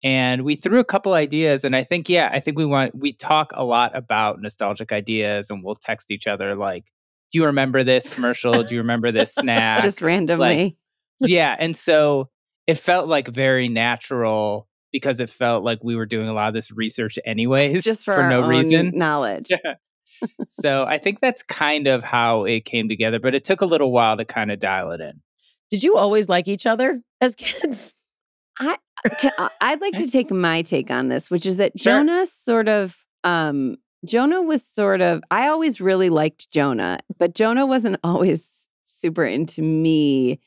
and we threw a couple ideas. And I think, yeah, I think we want we talk a lot about nostalgic ideas, and we'll text each other like, "Do you remember this commercial? Do you remember this snack?" Just randomly. yeah and so it felt like very natural because it felt like we were doing a lot of this research anyways just for, our no own reason knowledge. so i think that's kind of how it came together but it took a little while to kind of dial it in Did you always like each other as kids? I can, I'd like to take my take on this, which is that Sure. Jonah sort of um Jonah was sort of I always really liked Jonah, but Jonah wasn't always super into me.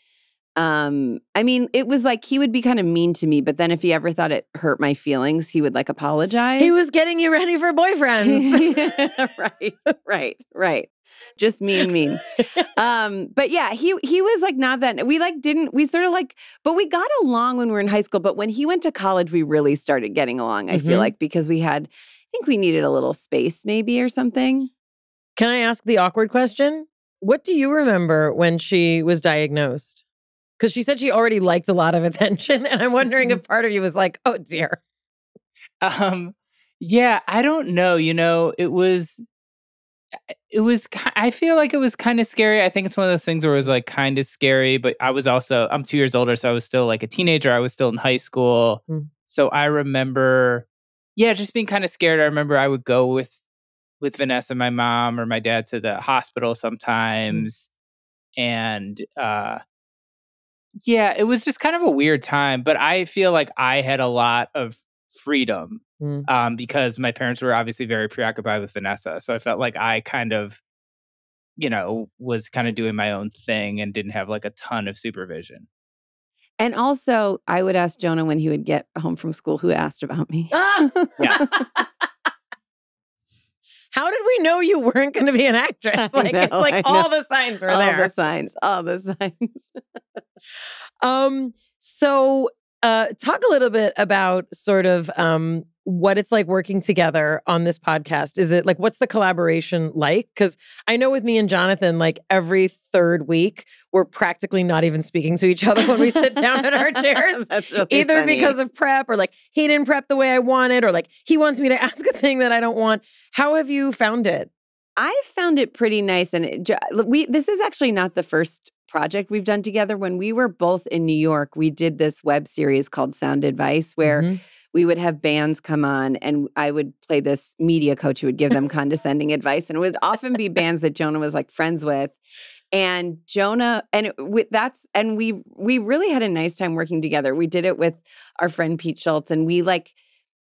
Um I mean, it was like he would be kind of mean to me, but then if he ever thought it hurt my feelings, he would like apologize. He was getting you ready for boyfriends. right, right, right. Just mean, mean. um, but yeah, he he was like not that. We like didn't. We sort of like, but we got along when we were in high school. But when he went to college, we really started getting along. I Mhm. feel like because we had, I think we needed a little space, maybe or something. Can I ask the awkward question? What do you remember when she was diagnosed? Because she said she already liked a lot of attention. And I'm wondering if part of you was like, oh dear. um yeah i don't know you know it was it was i feel like it was kind of scary. I think it's one of those things where it was like kind of scary but i was also i'm two years older so i was still like a teenager. I was still in high school. Mm. so i remember yeah just being kind of scared. I remember i would go with with vanessa my mom or my dad to the hospital sometimes and uh yeah it was just kind of a weird time but i feel like i had a lot of freedom Mm. um, because my parents were obviously very preoccupied with Vanessa. So I felt like I kind of, you know, was kind of doing my own thing and didn't have like a ton of supervision. And also, I would ask Jonah when he would get home from school who asked about me. Ah, Yes. how did we know you weren't going to be an actress? I Like it's like all the signs were all there. All the signs, all the signs. Um, so uh talk a little bit about sort of um what it's like working together on this podcast. Is it like what's the collaboration like? Because I know with me and Jonathan, like every third week, we're practically not even speaking to each other when we sit down in our chairs. That's really Either funny. because of prep or like he didn't prep the way I wanted, or like he wants me to ask a thing that I don't want. How have you found it? I found it pretty nice, and it, we this is actually not the first project we've done together. When we were both in New York, we did this web series called Sound Advice, where Mhm. We would have bands come on, and I would play this media coach who would give them condescending advice, and it would often be bands that Jonah was like friends with. And Jonah, and it, that's, and we we really had a nice time working together. We did it with our friend Pete Schultz, and we like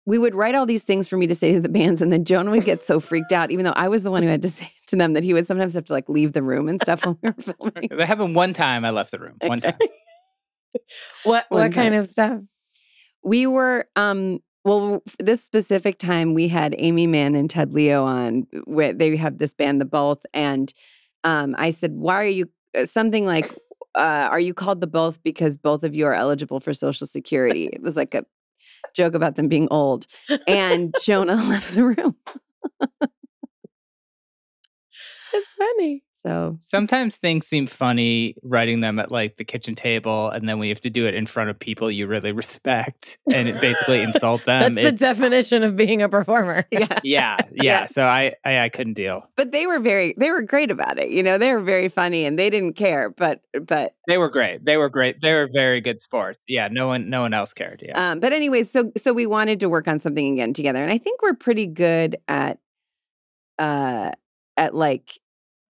we would write all these things for me to say to the bands, and then Jonah would get so freaked out, even though I was the one who had to say to them, that he would sometimes have to like leave the room and stuff when we were filming. That happened one time. I left the room. One Okay. time. What One what kind of stuff? We were, um, well, this specific time we had Aimee Mann and Ted Leo on. Where they have this band, The Both, and um, I said, "Why are you?" uh, Something like, uh, "Are you called the Both because both of you are eligible for Social Security?" It was like a joke about them being old, and Jonah left the room. It's funny. So Sometimes things seem funny writing them at like the kitchen table, and then we have to do it in front of people you really respect and basically insult them. That's the definition of being a performer. yes. Yeah, yeah. Yes. So I, I, I couldn't deal. but they were very they were great about it you know they were very funny and they didn't care but but They were great. They were great. They were very good sports. Yeah, no one, no one else cared. Yeah. um but anyways so so we wanted to work on something again together and i think we're pretty good at uh at like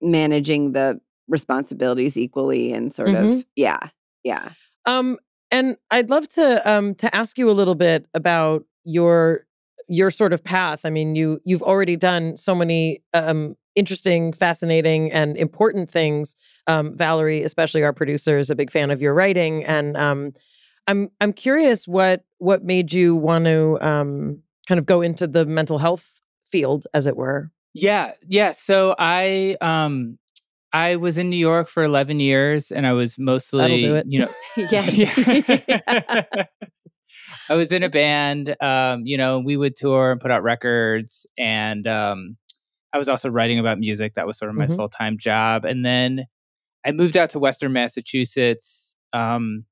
managing the responsibilities equally and sort of yeah yeah Um, and I'd love to um to ask you a little bit about your your sort of path. I mean, you you've already done so many um interesting, fascinating, and important things. Um, Valerie, especially our producer, is a big fan of your writing, and um, I'm I'm curious what what made you want to um kind of go into the mental health field, as it were. Yeah, yeah. So I um I was in New York for 11 years and I was mostly, do it. you know, yeah I was in a band, um, you know, we would tour and put out records and um I was also writing about music. That was sort of my Mhm. full-time job. And then I moved out to Western Massachusetts um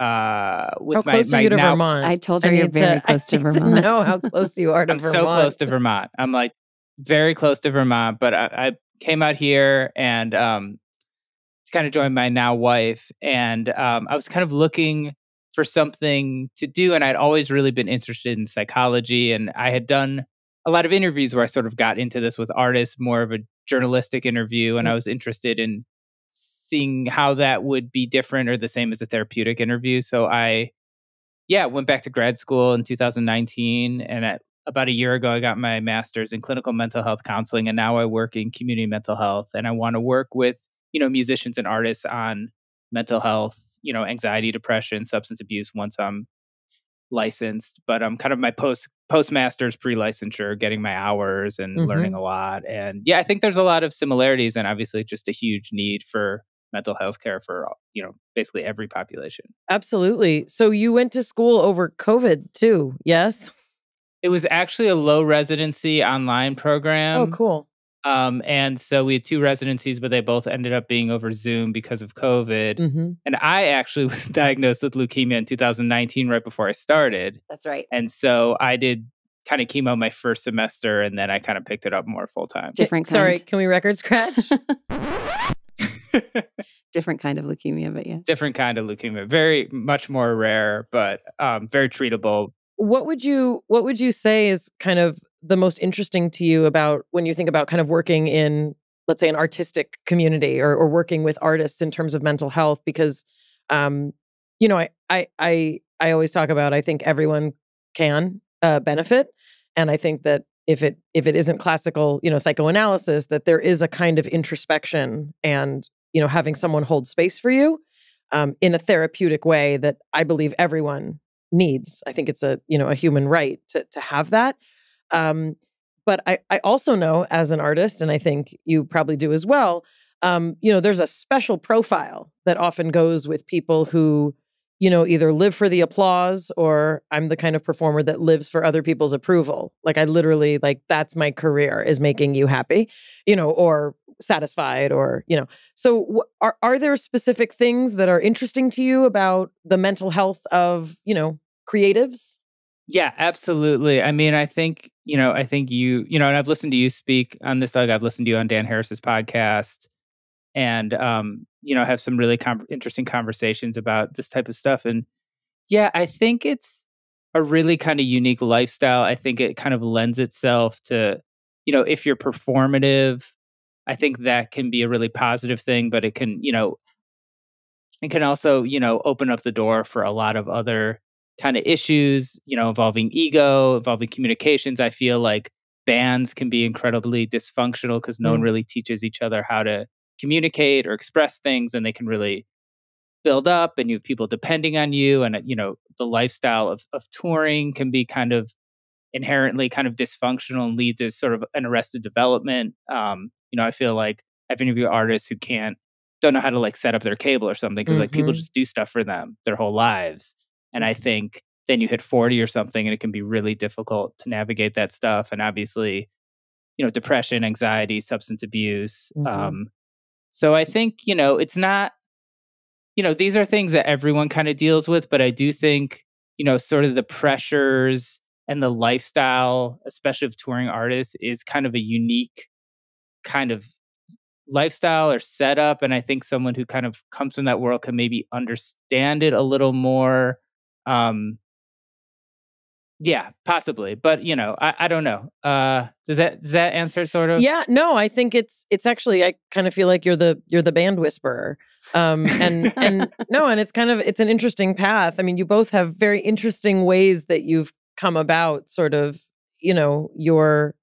uh with How my, close my are you to now Vermont? i told her I you're very to, close I to vermont To know how close you are to Vermont. I'm Vermont. so close to Vermont. I'm like very close to Vermont, but I, I came out here and um, to kind of join my now wife, and um, I was kind of looking for something to do, and I'd always really been interested in psychology, and I had done a lot of interviews where I sort of got into this with artists, more of a journalistic interview, and I was interested in seeing how that would be different or the same as a therapeutic interview. So I yeah, went back to grad school in 2019 and at about a year ago I got my master's in clinical mental health counseling and now I work in community mental health and I want to work with, you know, musicians and artists on mental health, you know, anxiety, depression, substance abuse once I'm licensed, but I'm kind of my post postmasters pre-licensure getting my hours and learning mm-hmm. a lot and yeah, I think there's a lot of similarities and obviously just a huge need for mental health care for you know basically every population. Absolutely. So you went to school over COVID too, yes? It was actually a low residency online program. oh, cool. Um, and so we had two residencies, but they both ended up being over Zoom because of COVID. hmm And I actually was diagnosed with leukemia in 2019, right before I started. that's right And so I did kind of chemo my first semester, and then I kind of picked it up more full time. Different Sorry, kind. can we record scratch? different kind of leukemia but yeah Different kind of leukemia, very much more rare, but um, very treatable. What would you what would you say is kind of the most interesting to you about when you think about kind of working in let's say an artistic community or, or working with artists in terms of mental health? Because um you know I I I I always talk about I think everyone can uh, benefit. And I think that if it if it isn't classical you know psychoanalysis that there is a kind of introspection and you know having someone hold space for you um, in a therapeutic way that I believe everyone needs. I think it's a you know a human right to to have that. Um, but I I also know as an artist, and I think you probably do as well. Um, you know, there's a special profile that often goes with people who you know, either live for the applause or I'm the kind of performer that lives for other people's approval. Like I literally like that's my career is making you happy, you know, or satisfied or, you know. So are are there specific things that are interesting to you about the mental health of, you know, creatives? Yeah, absolutely. I mean, I think, you know, I think you, you know, and I've listened to you speak on this, like I've listened to you on Dan Harris's podcast and, um, you know, have some really com- interesting conversations about this type of stuff. And yeah, I think it's a really kind of unique lifestyle. I think it kind of lends itself to, you know, if you're performative, I think that can be a really positive thing, but it can, you know, it can also, you know, open up the door for a lot of other kind of issues, you know, involving ego, involving communications. I feel like bands can be incredibly dysfunctional because no one Mm. really teaches each other how to communicate or express things, and they can really build up and you have people depending on you and uh, you know the lifestyle of, of touring can be kind of inherently kind of dysfunctional and lead to sort of an arrested development um you know i feel like i've interviewed artists who can't don't know how to like set up their cable or something because like people Mhm. just do stuff for them their whole lives and i think then you hit 40 or something and it can be really difficult to navigate that stuff and obviously you know depression anxiety substance abuse Mhm. um so i think you know it's not you know these are things that everyone kind of deals with but i do think you know sort of the pressures and the lifestyle especially of touring artists is kind of a unique kind of lifestyle or setup and i think someone who kind of comes from that world can maybe understand it a little more um yeah possibly but you know i, I don't know uh does that does that answer sort of Yeah, no, I think it's it's actually I kind of feel like you're the you're the band whisperer. Um and and no, and it's kind of it's an interesting path. I mean, you both have very interesting ways that you've come about sort of, you know, your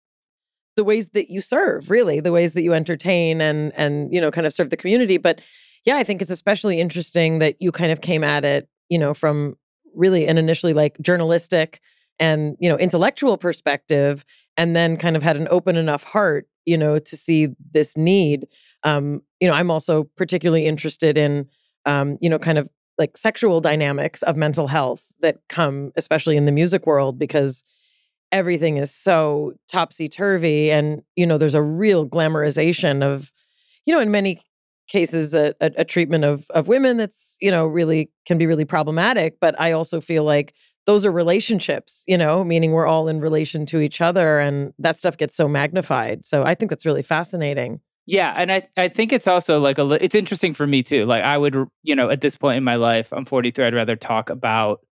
the ways that you serve, really, the ways that you entertain and and you know, kind of serve the community, but yeah, I think it's especially interesting that you kind of came at it, you know, from really an initially like journalistic and, you know, intellectual perspective and then kind of had an open enough heart you know to see this need. Um you know i'm also particularly interested in um you know kind of like sexual dynamics of mental health that come especially in the music world because everything is so topsy turvy and you know there's a real glamorization of you know in many cases a, a, a treatment of of women that's you know really can be really problematic but i also feel like those are relationships, you know, meaning we're all in relation to each other and that stuff gets so magnified. So I think that's really fascinating. Yeah, and I I think it's also like a it's interesting for me too. Like I would you know at this point in my life, I'm 43. I'd rather talk about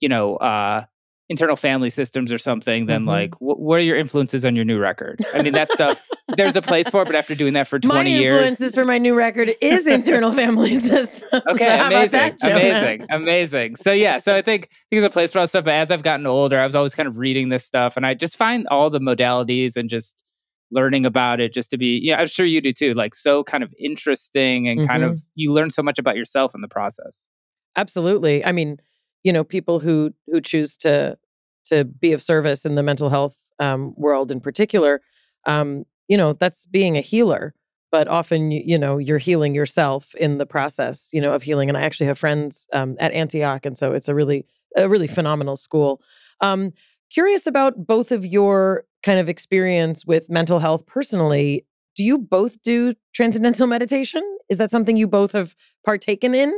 you know uh internal family systems or something than Mhm. like wh- what are your influences on your new record? I mean that stuff. There's a place for it, but after doing that for 20 My years, influences for my new record is internal family systems. Okay, so how amazing, about that, amazing, amazing. So yeah, so I think there's a place for all stuff. But as I've gotten older, I was always kind of reading this stuff, and I just find all the modalities and just learning about it just to be. Yeah, I'm sure you do too. Like so, kind of interesting and kind Mm-hmm. of you learn so much about yourself in the process. Absolutely. I mean, you know, people who who choose to to be of service in the mental health um, world in particular, um, you know, that's being a healer. But often, you, you know, you're healing yourself in the process, you know, of healing. And I actually have friends um, at Antioch, and so it's a really a really phenomenal school. Um, curious about both of your kind of experience with mental health personally. Do you both do transcendental meditation? Is that something you both have partaken in?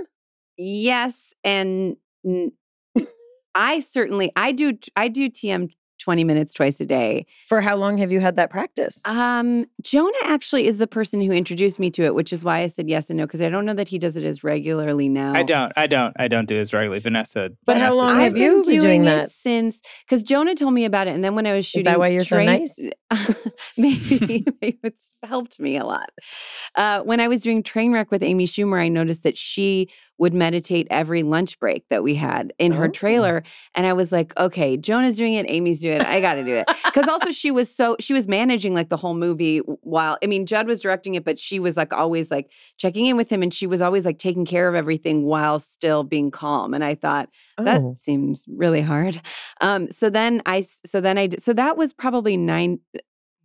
Yes, and I certainly I do I do TM 20 minutes twice a day. For how long have you had that practice? Um, Jonah actually is the person who introduced me to it, which is why I said yes and no because I don't know that he does it as regularly now. I don't, I don't, I don't do it as regularly. Vanessa, But how long have you been doing it that? since? Because Jonah told me about it, and then when I was Is shooting, that why you're so nice? maybe, maybe it's helped me a lot. Uh, when I was doing Trainwreck with Amy Schumer, I noticed that she would meditate every lunch break that we had in her Oh. trailer, and I was like, okay, Jonah's doing it, Amy's doing it, I got to do it. Because also she was so she was managing like the whole movie while I mean Judd was directing it, but she was like always like checking in with him, and she was always like taking care of everything while still being calm. And I thought that Oh. seems really hard. Um, so then I so then I, so that was probably nine,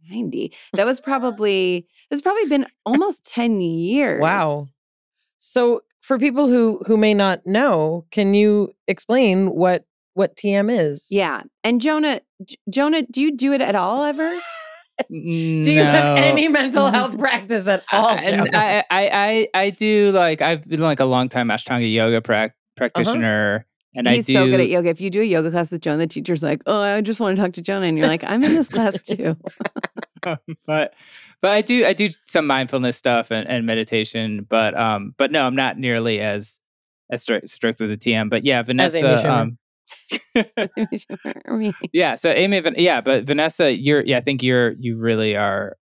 90. That was probably, it's probably been almost 10 years. Wow. So for people who who may not know, can you explain what what TM is? Yeah. And Jonah, J- Jonah, do you do it at all ever? Do you have any mental health practice at all? I? I, I, I, do like I've been like a long time Ashtanga yoga prac- practitioner, and He's I do. so good at yoga. If you do a yoga class with Jonah, the teacher's like, "Oh, I just want to talk to Jonah," and you're like, "I'm in this class too." but but I do I do some mindfulness stuff and, and meditation, but um but no, I'm not nearly as as strict, strict with the TM. But yeah, Vanessa. Um, yeah, so Amy, yeah, but Vanessa, you're yeah, I think you're you really are.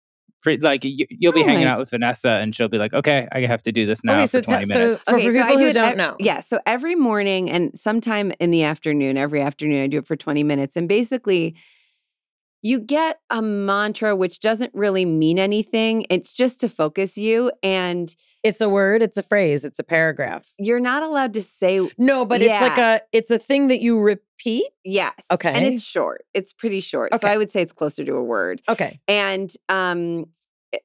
Pretty, like you, you'll be Oh hanging my- out with Vanessa, and she'll be like, "Okay, I have to do this now okay, for so, twenty te- so minutes." for, for people I do who it don't know, Yeah, so every morning and sometime in the afternoon, every afternoon, I do it for 20 minutes. And basically, you get a mantra which doesn't really mean anything. It's just to focus you. And it's a word, it's a phrase, it's a paragraph. you're not allowed to say No, but it's like a it's a thing that you repeat. yes. Okay. And it's short, it's pretty short. So I would say it's closer to a word. Okay. And, um,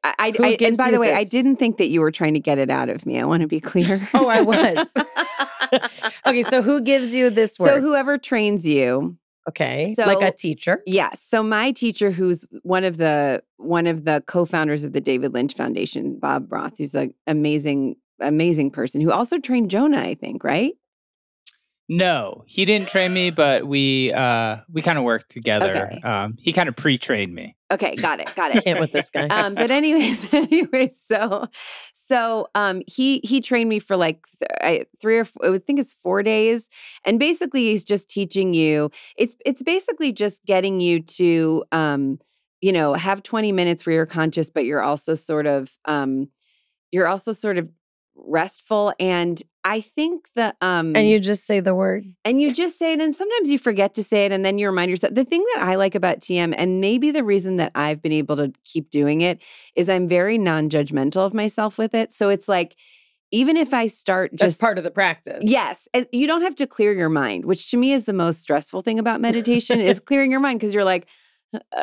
I, I, I- and by the way, I didn't think that you were trying to get it out of me. I want to be clear. Oh, I was. okay, so who gives you this word? so whoever trains you, okay, So, like a teacher. Yes. So my teacher, who's one of the one of the co-founders of the David Lynch Foundation, Bob Roth, who's an amazing, amazing person who also trained Jonah, I think, right? No, he didn't train me, but we uh we kind of worked together. Okay. Um, he kind of pre-trained me. Okay, got it, got it. Can't with this guy. um, but anyways, anyways, so so um, he he trained me for like th- I, three or f- I would think it's four days, and basically he's just teaching you. It's it's basically just getting you to um, you know have twenty minutes where you're conscious, but you're also sort of um, you're also sort of restful and I think that um and you just say the word. and you just say it, and sometimes you forget to say it, and then you remind yourself. The thing that I like about TM, and maybe the reason that I've been able to keep doing it, is I'm very non judgmental of myself with it. So it's like, even if I start That's just. part of the practice. Yes, and you don't have to clear your mind, which to me is the most stressful thing about meditation is clearing your mind because you're like, "Uh,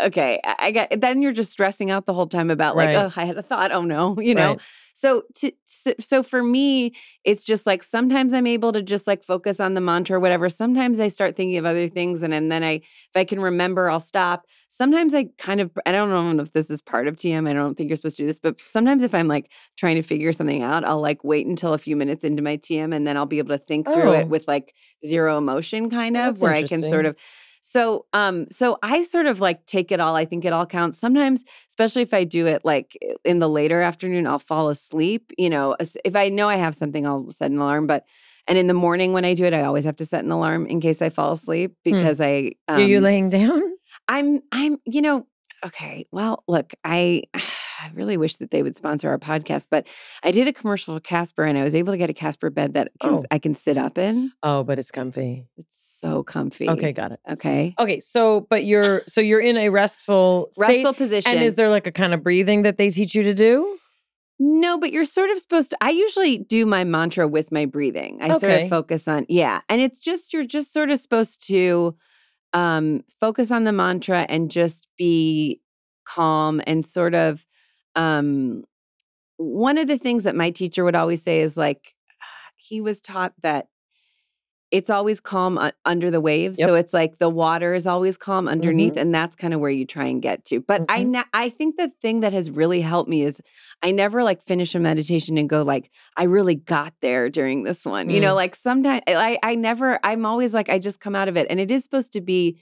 okay, I got. Then you're just stressing out the whole time about like, Right. oh, I had a thought. Oh no, you know. Right. So to so, so for me, it's just like sometimes I'm able to just like focus on the mantra or whatever. Sometimes I start thinking of other things and, and then I if I can remember, I'll stop. Sometimes I kind of I don't know if this is part of TM. I don't think you're supposed to do this, but sometimes if I'm like trying to figure something out, I'll like wait until a few minutes into my TM and then I'll be able to think through Oh. it with like zero emotion kind of That's where I can sort of so um so I sort of like take it all. I think it all counts. Sometimes, especially if I do it like in the later afternoon, I'll fall asleep. You know, if I know I have something, I'll set an alarm. But and in the morning when I do it, I always have to set an alarm in case I fall asleep because I um, Are you laying down? I'm I'm you know okay well look I I really wish that they would sponsor our podcast but I did a commercial for Casper and I was able to get a Casper bed that can, Oh. I can sit up in Oh, but it's comfy. it's so comfy Okay, got it. okay Okay, so but you're so you're in a restful state. restful position And is there like a kind of breathing that they teach you to do? No, but you're sort of supposed to. I usually do my mantra with my breathing. I sort of focus on, yeah. And it's just, you're just sort of supposed to um, focus on the mantra and just be calm and sort of. Um, one of the things that my teacher would always say is like, he was taught that it's always calm under the waves. Yep. So it's like the water is always calm underneath, and that's kind of where you try and get to. But I, Mhm. ne- I think the thing that has really helped me is I never like finish a meditation and go like, I really got there during this one. You know, like sometimes I, I never, I'm always like, I just come out of it. And it is supposed to be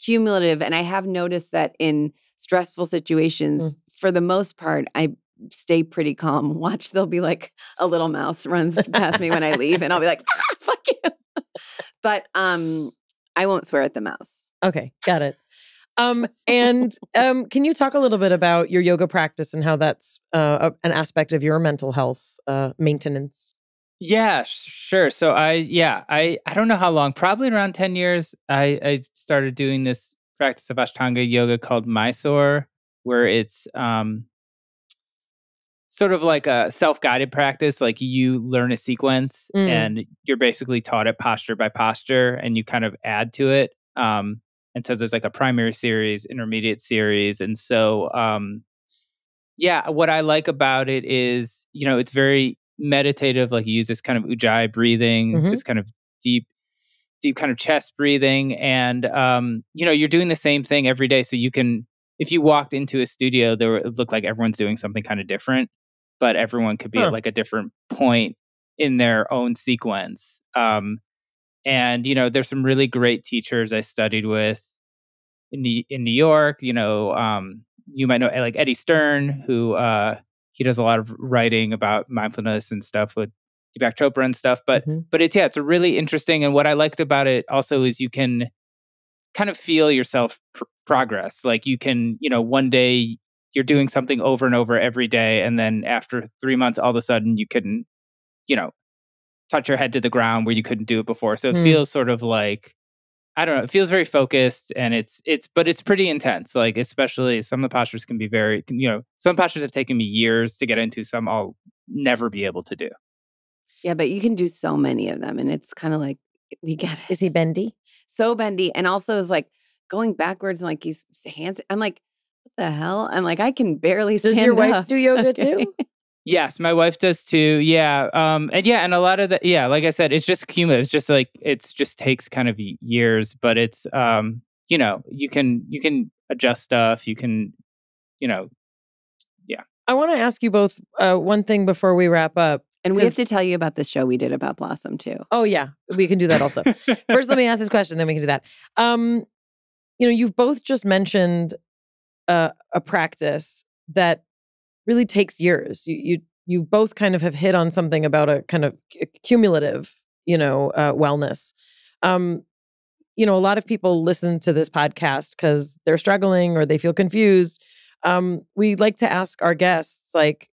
cumulative. And I have noticed that in stressful situations, for the most part, I stay pretty calm. Watch, there'll be like a little mouse runs past me when I leave, and I'll be like, "Ah, fuck you. but um, I won't swear at the mouse. Okay, got it. Um, and um, can you talk a little bit about your yoga practice and how that's uh, a- an aspect of your mental health uh, maintenance? Yeah, sure. So I yeah, I I don't know how long, probably around 10 years I I started doing this practice of Ashtanga yoga called Mysore where it's um sort of like a self-guided practice like you learn a sequence Mm. and you're basically taught it posture by posture and you kind of add to it um and so there's like a primary series intermediate series and so um yeah what i like about it is you know it's very meditative, like you use this kind of ujjayi breathing, Mhm. this kind of deep, deep kind of chest breathing. And, um, you know, you're doing the same thing every day. So you can, if you walked into a studio, there would look like everyone's doing something kind of different, but everyone could be Huh. at like a different point in their own sequence. Um, and, you know, there's some really great teachers I studied with in New, in New York. You know, um, you might know like Eddie Stern, who uh, he does a lot of writing about mindfulness and stuff with Deepak Chopra and stuff. But Mhm. but it's yeah, it's a really interesting. And what I liked about it also is you can kind of feel yourself pr- progress. Like you can, you know, one day you're doing something over and over every day, and then after three months, all of a sudden you can, you know, touch your head to the ground where you couldn't do it before. So it Hmm. feels sort of like I don't know. It feels very focused, and it's it's but it's pretty intense. Like especially some of the postures can be very you know some postures have taken me years to get into. Some I'll never be able to do. Yeah, but you can do so many of them, and it's kind of like we get it. Is he bendy? So bendy, and also is like going backwards and like he's hands. I'm like, what the hell? I'm like, I can barely. Does stand your wife up. do yoga Okay. too? Yes, my wife does too. Yeah. Um and yeah, and a lot of the yeah, like I said, it's just cumulative. It's just like it's just takes kind of years, but it's um, you know, you can you can adjust stuff, you can, you know, yeah. I want to ask you both uh, one thing before we wrap up. And we have to tell you about the show we did about Blossom too. Oh yeah, we can do that also. First, let me ask this question, then we can do that. Um, you know, you've both just mentioned uh, a practice that really takes years. You you you both kind of have hit on something about a kind of cumulative, you know, uh, wellness. Um, you know, a lot of people listen to this podcast because they're struggling or they feel confused. Um, we like to ask our guests, like,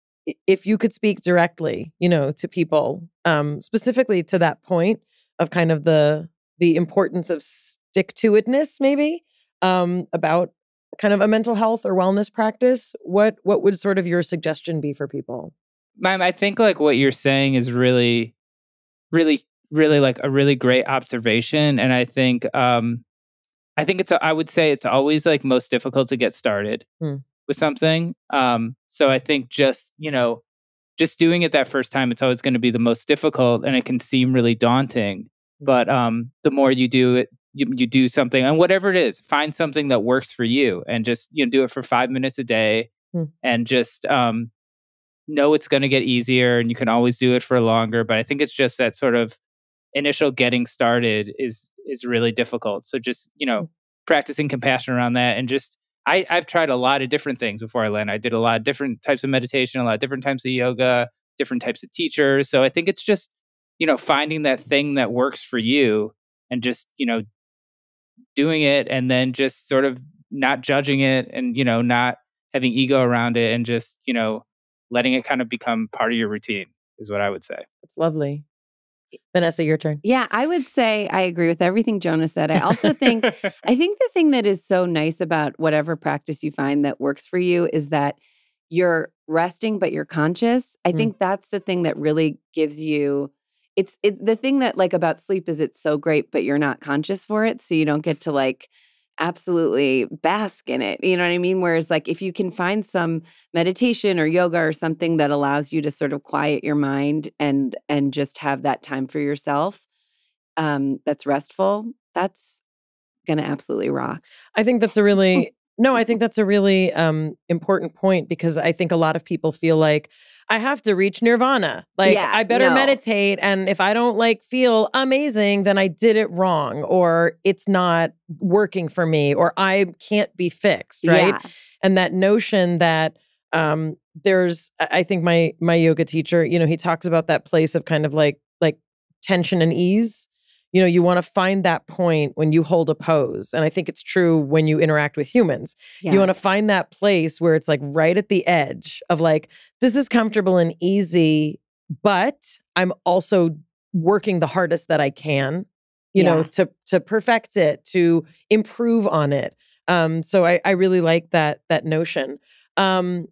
if you could speak directly, you know, to people, um, specifically to that point of kind of the the importance of stick to itness, maybe um, about kind of a mental health or wellness practice. What what would sort of your suggestion be for people? Mayim, I think like what you're saying is really, really, really like a really great observation. And I think um I think it's I would say it's always like most difficult to get started Hmm. With something. Um so I think just, you know, just doing it that first time, it's always going to be the most difficult and it can seem really daunting. But um the more you do it, you, you do something and whatever it is, find something that works for you and just, you know, do it for five minutes a day Hmm. and just um know it's going to get easier and you can always do it for longer but i think it's just that sort of initial getting started is is really difficult so just you know practicing compassion around that and just i i've tried a lot of different things before i landed i did a lot of different types of meditation a lot of different types of yoga different types of teachers so i think it's just you know finding that thing that works for you and just you know doing it and then just sort of not judging it and you know not having ego around it and just you know letting it kind of become part of your routine is what I would say. It's lovely. Vanessa, your turn. Yeah, I would say I agree with everything Jonah said. I also think I think the thing that is so nice about whatever practice you find that works for you is that you're resting but you're conscious. I Mm. think that's the thing that really gives you it's it, the thing that like about sleep is it's so great but you're not conscious for it so you don't get to like absolutely bask in it. You know what I mean? Whereas like if you can find some meditation or yoga or something that allows you to sort of quiet your mind and and just have that time for yourself um that's restful, that's going to absolutely rock. I think that's a really no, I think that's a really um important point because I think a lot of people feel like I have to reach nirvana. Like Yeah, I better no. meditate and if I don't like feel amazing then I did it wrong or it's not working for me or I can't be fixed, right? Yeah. and that notion that um there's I I think my my yoga teacher, you know, he talks about that place of kind of like like tension and ease. You know, you want to find that point when you hold a pose. And I think it's true when you interact with humans. yeah. You want to find that place where it's like right at the edge of like, this is comfortable and easy, but I'm also working the hardest that I can, you know, to to perfect it, to improve on it. Um, so I, I really like that that notion. Um,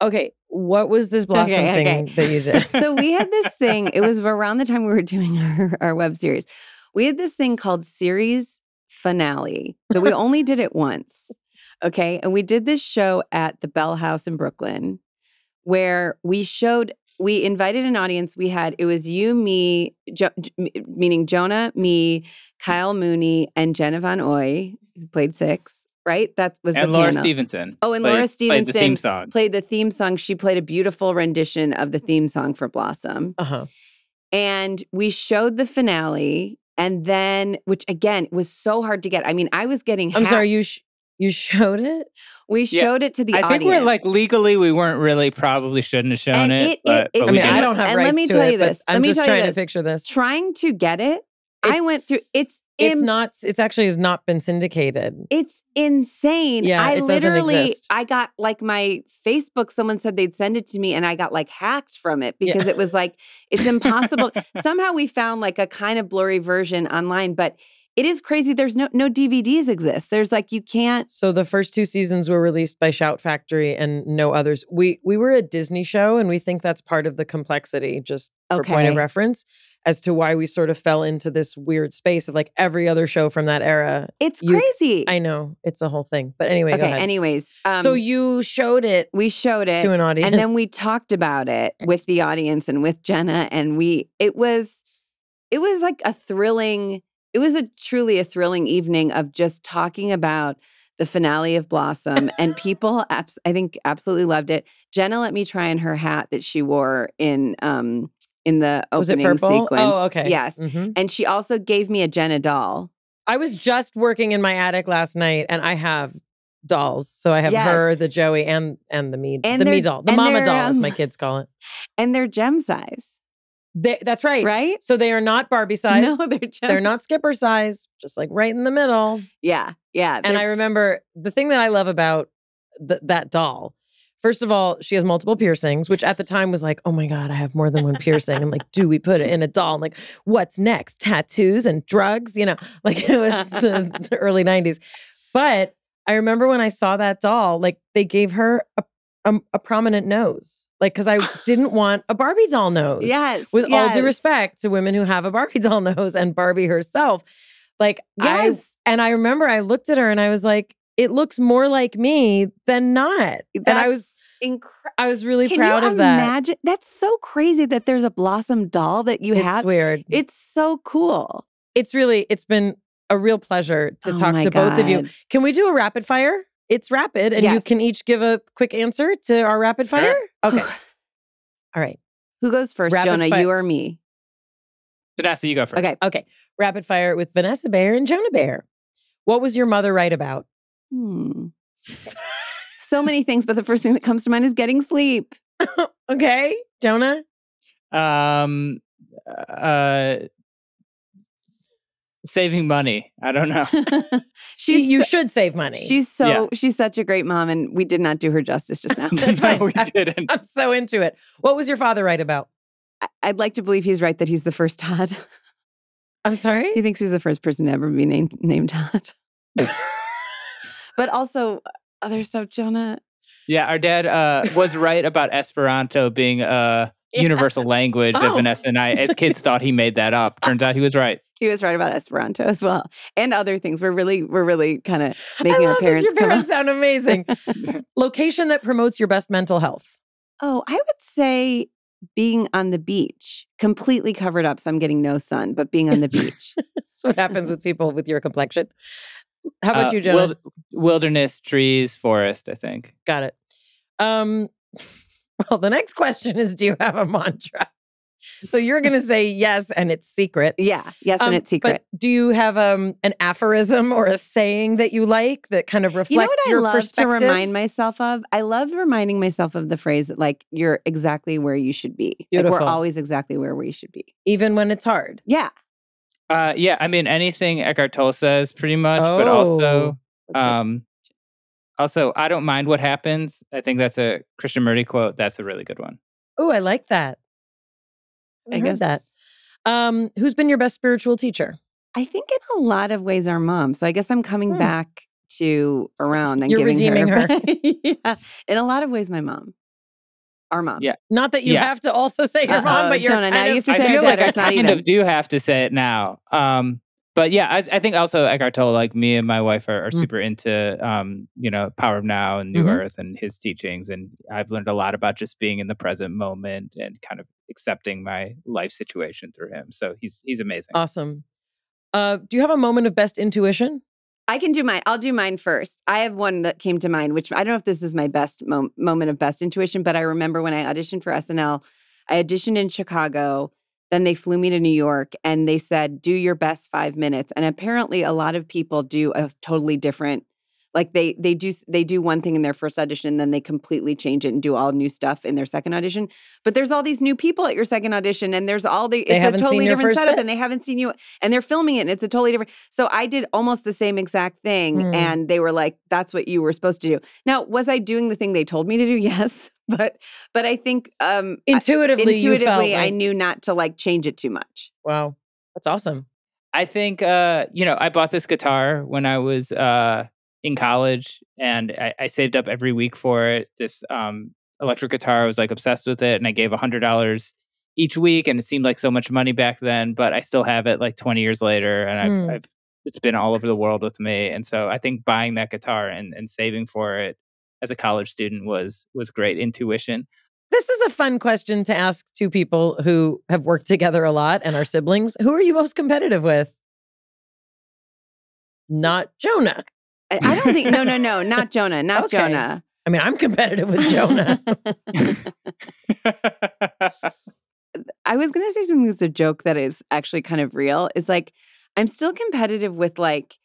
okay, what was this blossom Okay, thing okay. that you did? so we had this thing, it was around the time we were doing our, our web series. We had this thing called series finale, but we only did it once. Okay. And we did this show at the Bell House in Brooklyn where we showed we invited an audience. We had it was you, me, jo- meaning Jonah, me, Kyle Mooney, and Jenna Von Oy, who played six. Right, that was and the Laura piano. Stevenson. Oh, and played- Laura played the theme Stevenson song. Played the theme song. She played a beautiful rendition of the theme song for Blossom. Uh huh. and we showed the finale and then which again was so hard to get i mean i was getting I'm half- sorry. You sh- you showed it. we Yeah. showed it to the audience. I think we're like legally, we weren't really probably shouldn't have shown And it. it- but, it- but I mean, did I don't have And rights let me to tell it, you but this. Let I'm me just tell you trying this. to picture this. trying to get it i went through it's It's im- not. It's actually has not been syndicated. it's insane Yeah, i it doesn't literally exist. i got like my facebook someone said they'd send it to me and i got like hacked from it Yeah. because it was like it's impossible somehow we found like a kind of blurry version online but it is crazy there's no no dvds exist there's like you can't So the first two seasons were released by Shout Factory and no others. We we were a Disney show, and we think that's part of the complexity, just for point of reference, as to why we sort of fell into this weird space of like every other show from that era. It's You- crazy. I know it's a whole thing, but anyway, go okay. Anyways, um, so you showed it we showed it, to an audience, and then we talked about it with the audience and with Jenna, and we it was it was like a thrilling. It was a truly a thrilling evening of just talking about the finale of Blossom, and people, abs- I think, absolutely loved it. Jenna let me try on her hat that she wore in um in the opening purple? sequence. Oh, okay. Yes, Mhm. and she also gave me a Jenna doll. I was just working in my attic last night, and I have dolls. So I have Yes. her, the Joey, and and the me, And the me doll, the mama doll, as my um, kids call it. And they're Jem size, They, that's right. right? So they are not Barbie size. No, they're Jem They're not skipper size, just like right in the middle. Yeah, yeah. And I remember the thing that I love about th- that doll. First of all, she has multiple piercings, which at the time was like, oh my God, I have more than one piercing. I'm like, do we put it in a doll? I'm like, what's next? Tattoos and drugs? You know, like it was the, the early 90s. But I remember when I saw that doll, like they gave her a, a, a prominent nose. Like, because I didn't want a Barbie doll nose yes. with all due respect to women who have a Barbie doll nose and Barbie herself. Like I Yes. and I remember I looked at her and I was like, it looks more like me than not. and I was incredible. I was really Can proud you of that. imagine? That's so crazy that there's a Blossom doll that you it's have. weird. It's so cool. it's really it's been a real pleasure to Oh talk my to both of you. Can we do a rapid fire? It's rapid and you can each give a quick answer to our rapid Sure. fire. Okay. All right. Who goes first, Rapid Jonah? fi- You or me? Vanessa, you go first. Okay. Okay. Rapid fire with Vanessa Bayer and Jonah Bayer. What was your mother right about? Hmm. so many things, but the first thing that comes to mind is getting sleep. Okay. Jonah? Um, uh, saving money. I don't know. she's you so- should save money. she's so Yeah. she's such a great mom, and we did not do her justice just now. No, fine. we I- didn't. I'm so into it. What was your father right about? I- I'd like to believe he's right that he's the first Todd. I'm sorry? he thinks he's the first person to ever be named named Todd. but also other stuff, Jonah. Yeah, our dad uh, was right about Esperanto being a Yeah. universal language that Oh. Vanessa and I, as kids, thought he made that up. Turns out he was right. He was right about Esperanto as well, and other things. We're really, we're really kind of I making our love this. parents Your come parents out. sound amazing. Location that promotes your best mental health. Oh, I would say being on the beach, completely covered up, so I'm getting no sun, but being on the beach. That's what happens with people with your complexion. How about Uh, you, Jonah? wild- wilderness, trees, forest, I think. Got it. Um, well, the next question is Do you have a mantra? So you're going to say yes, and it's secret. yeah, yes, Um, and it's secret. But do you have um, an aphorism or a saying that you like that kind of reflects You know what I your love to remind myself of? I love reminding myself of the phrase that like you're exactly where you should be. Like we're always exactly where we should be. even when it's hard. Yeah. Uh, yeah, I mean anything Eckhart Tolle says, pretty much. But Oh. also, um, also, I don't mind what happens. I think that's a Krishnamurti quote. That's a really good one. Oh, I like that. I heard guess that. Um, who's been your best spiritual teacher? I think in a lot of ways our mom. So I guess I'm coming Hmm. back to around and You're giving redeeming her. yeah. In a lot of ways, my mom. Our mom. Yeah. Not that you Yeah. have to also say your mom, Uh-oh, but you're Jonah, now kind you have to I say our feel like or I kind of do have to say it now. Um, but yeah, I, I think also Eckhart Tolle, like me and my wife are, are Mm. super into, um, you know, Power of Now and New Mhm. Earth and his teachings. And I've learned a lot about just being in the present moment and kind of accepting my life situation through him. So he's he's amazing. Awesome. Uh, do you have a moment of best intuition? I can do mine. I'll do mine first. I have one that came to mind, which I don't know if this is my best mo- moment of best intuition, but I remember when I auditioned for SNL, I auditioned in Chicago. Then they flew me to New York and they said, do your best five minutes. And apparently, a lot of people do a totally different. Like they they do they do one thing in their first audition, and then they completely change it and do all new stuff in their second audition. But there's all these new people at your second audition, and there's all the They it's a totally different setup, bit. and they haven't seen you, and they're filming it, and it's a totally different. So I did almost the same exact thing, Hmm. and they were like, "That's what you were supposed to do." Now, was I doing the thing they told me to do? Yes, but but I think um, I- Intuitively, felt intuitively, I knew not to like change it too much. Wow, that's awesome. I think uh, you know, I bought this guitar when I was uh in college and I, I saved up every week for it. This um electric guitar, I was like obsessed with it and I gave a hundred dollars each week and it seemed like so much money back then, but I still have it like 20 years later and I've, Hmm. I've it's been all over the world with me. And so I think buying that guitar and, and saving for it as a college student was was great intuition. This is a fun question to ask two people who have worked together a lot and are siblings. Who are you most competitive with? Not Jonah. I, I don't think. No, no, no, not Jonah. Not Okay. Jonah. I mean, I'm competitive with Jonah. I was going to say something that's a joke that is actually kind of real. Is like I'm still competitive with like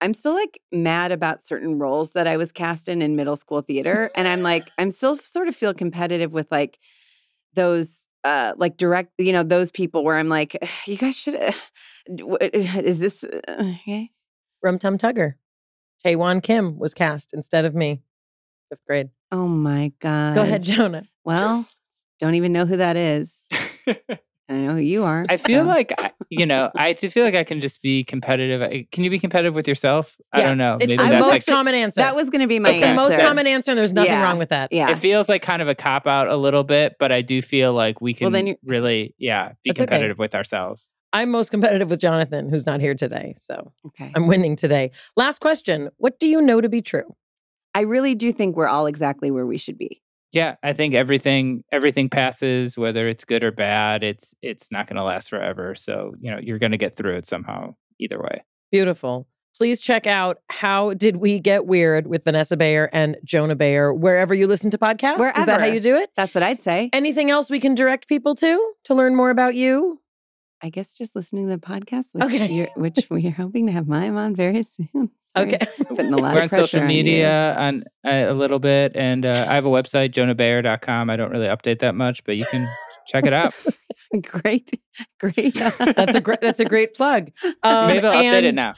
I'm still like mad about certain roles that I was cast in in middle school theater, and I'm like I'm still sort of feel competitive with like those uh like direct you know those people where I'm like you guys should uh, is this uh, okay? Rum Tum Tugger. Taewon Kim was cast instead of me. Fifth grade. Oh my god! Go ahead, Jonah. Well, don't even know who that is. I know who you are. I feel so. like I- you know. I do feel like I can just be competitive. I- Can you be competitive with yourself? I don't know. It's Maybe the I that's most like, common answer. that was going to be my it's the most common answer, and there's nothing Yeah. wrong with that. Yeah. it feels like kind of a cop out a little bit, but I do feel like we can Well, then really, yeah, be That's okay. competitive with ourselves. I'm most competitive with Jonathan, who's not here today. So okay. I'm winning today. Last question. What do you know to be true? I really do think we're all exactly where we should be. Yeah, I think everything everything passes, whether it's good or bad. It's it's not going to last forever. So you know you're going to get through it somehow. Either way. Beautiful. Please check out How Did We Get Weird with Vanessa Bayer and Jonah Bayer wherever you listen to podcasts. Is that how Wherever. you do it? That's what I'd say. Anything else we can direct people to to learn more about you? I guess just listening to the podcast, which, Okay. you're, which we're hoping to have mine on very soon. Sorry, Okay. Putting a lot We're of on pressure social on you. media on uh, a little bit, and uh, I have a website, jonahbayer.com. I don't really update that much, but you can check it out. great, great. That's a great that's a great plug. Um, Maybe I'll update it now.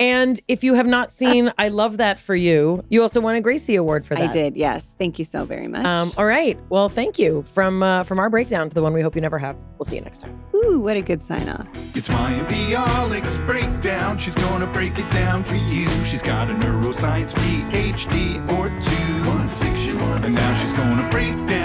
And if you have not seen I Love That for You, you also won a Gracie Award for that. I did. Yes. Thank you so very much. Um, all right. Well, thank you. From uh, from our breakdown to the one we hope you never have. We'll see you next time. Ooh, what a good sign off. It's Mayim Bialik's breakdown. She's gonna break it down for you. She's got a neuroscience PhD or two. One fiction, one and now she's gonna break down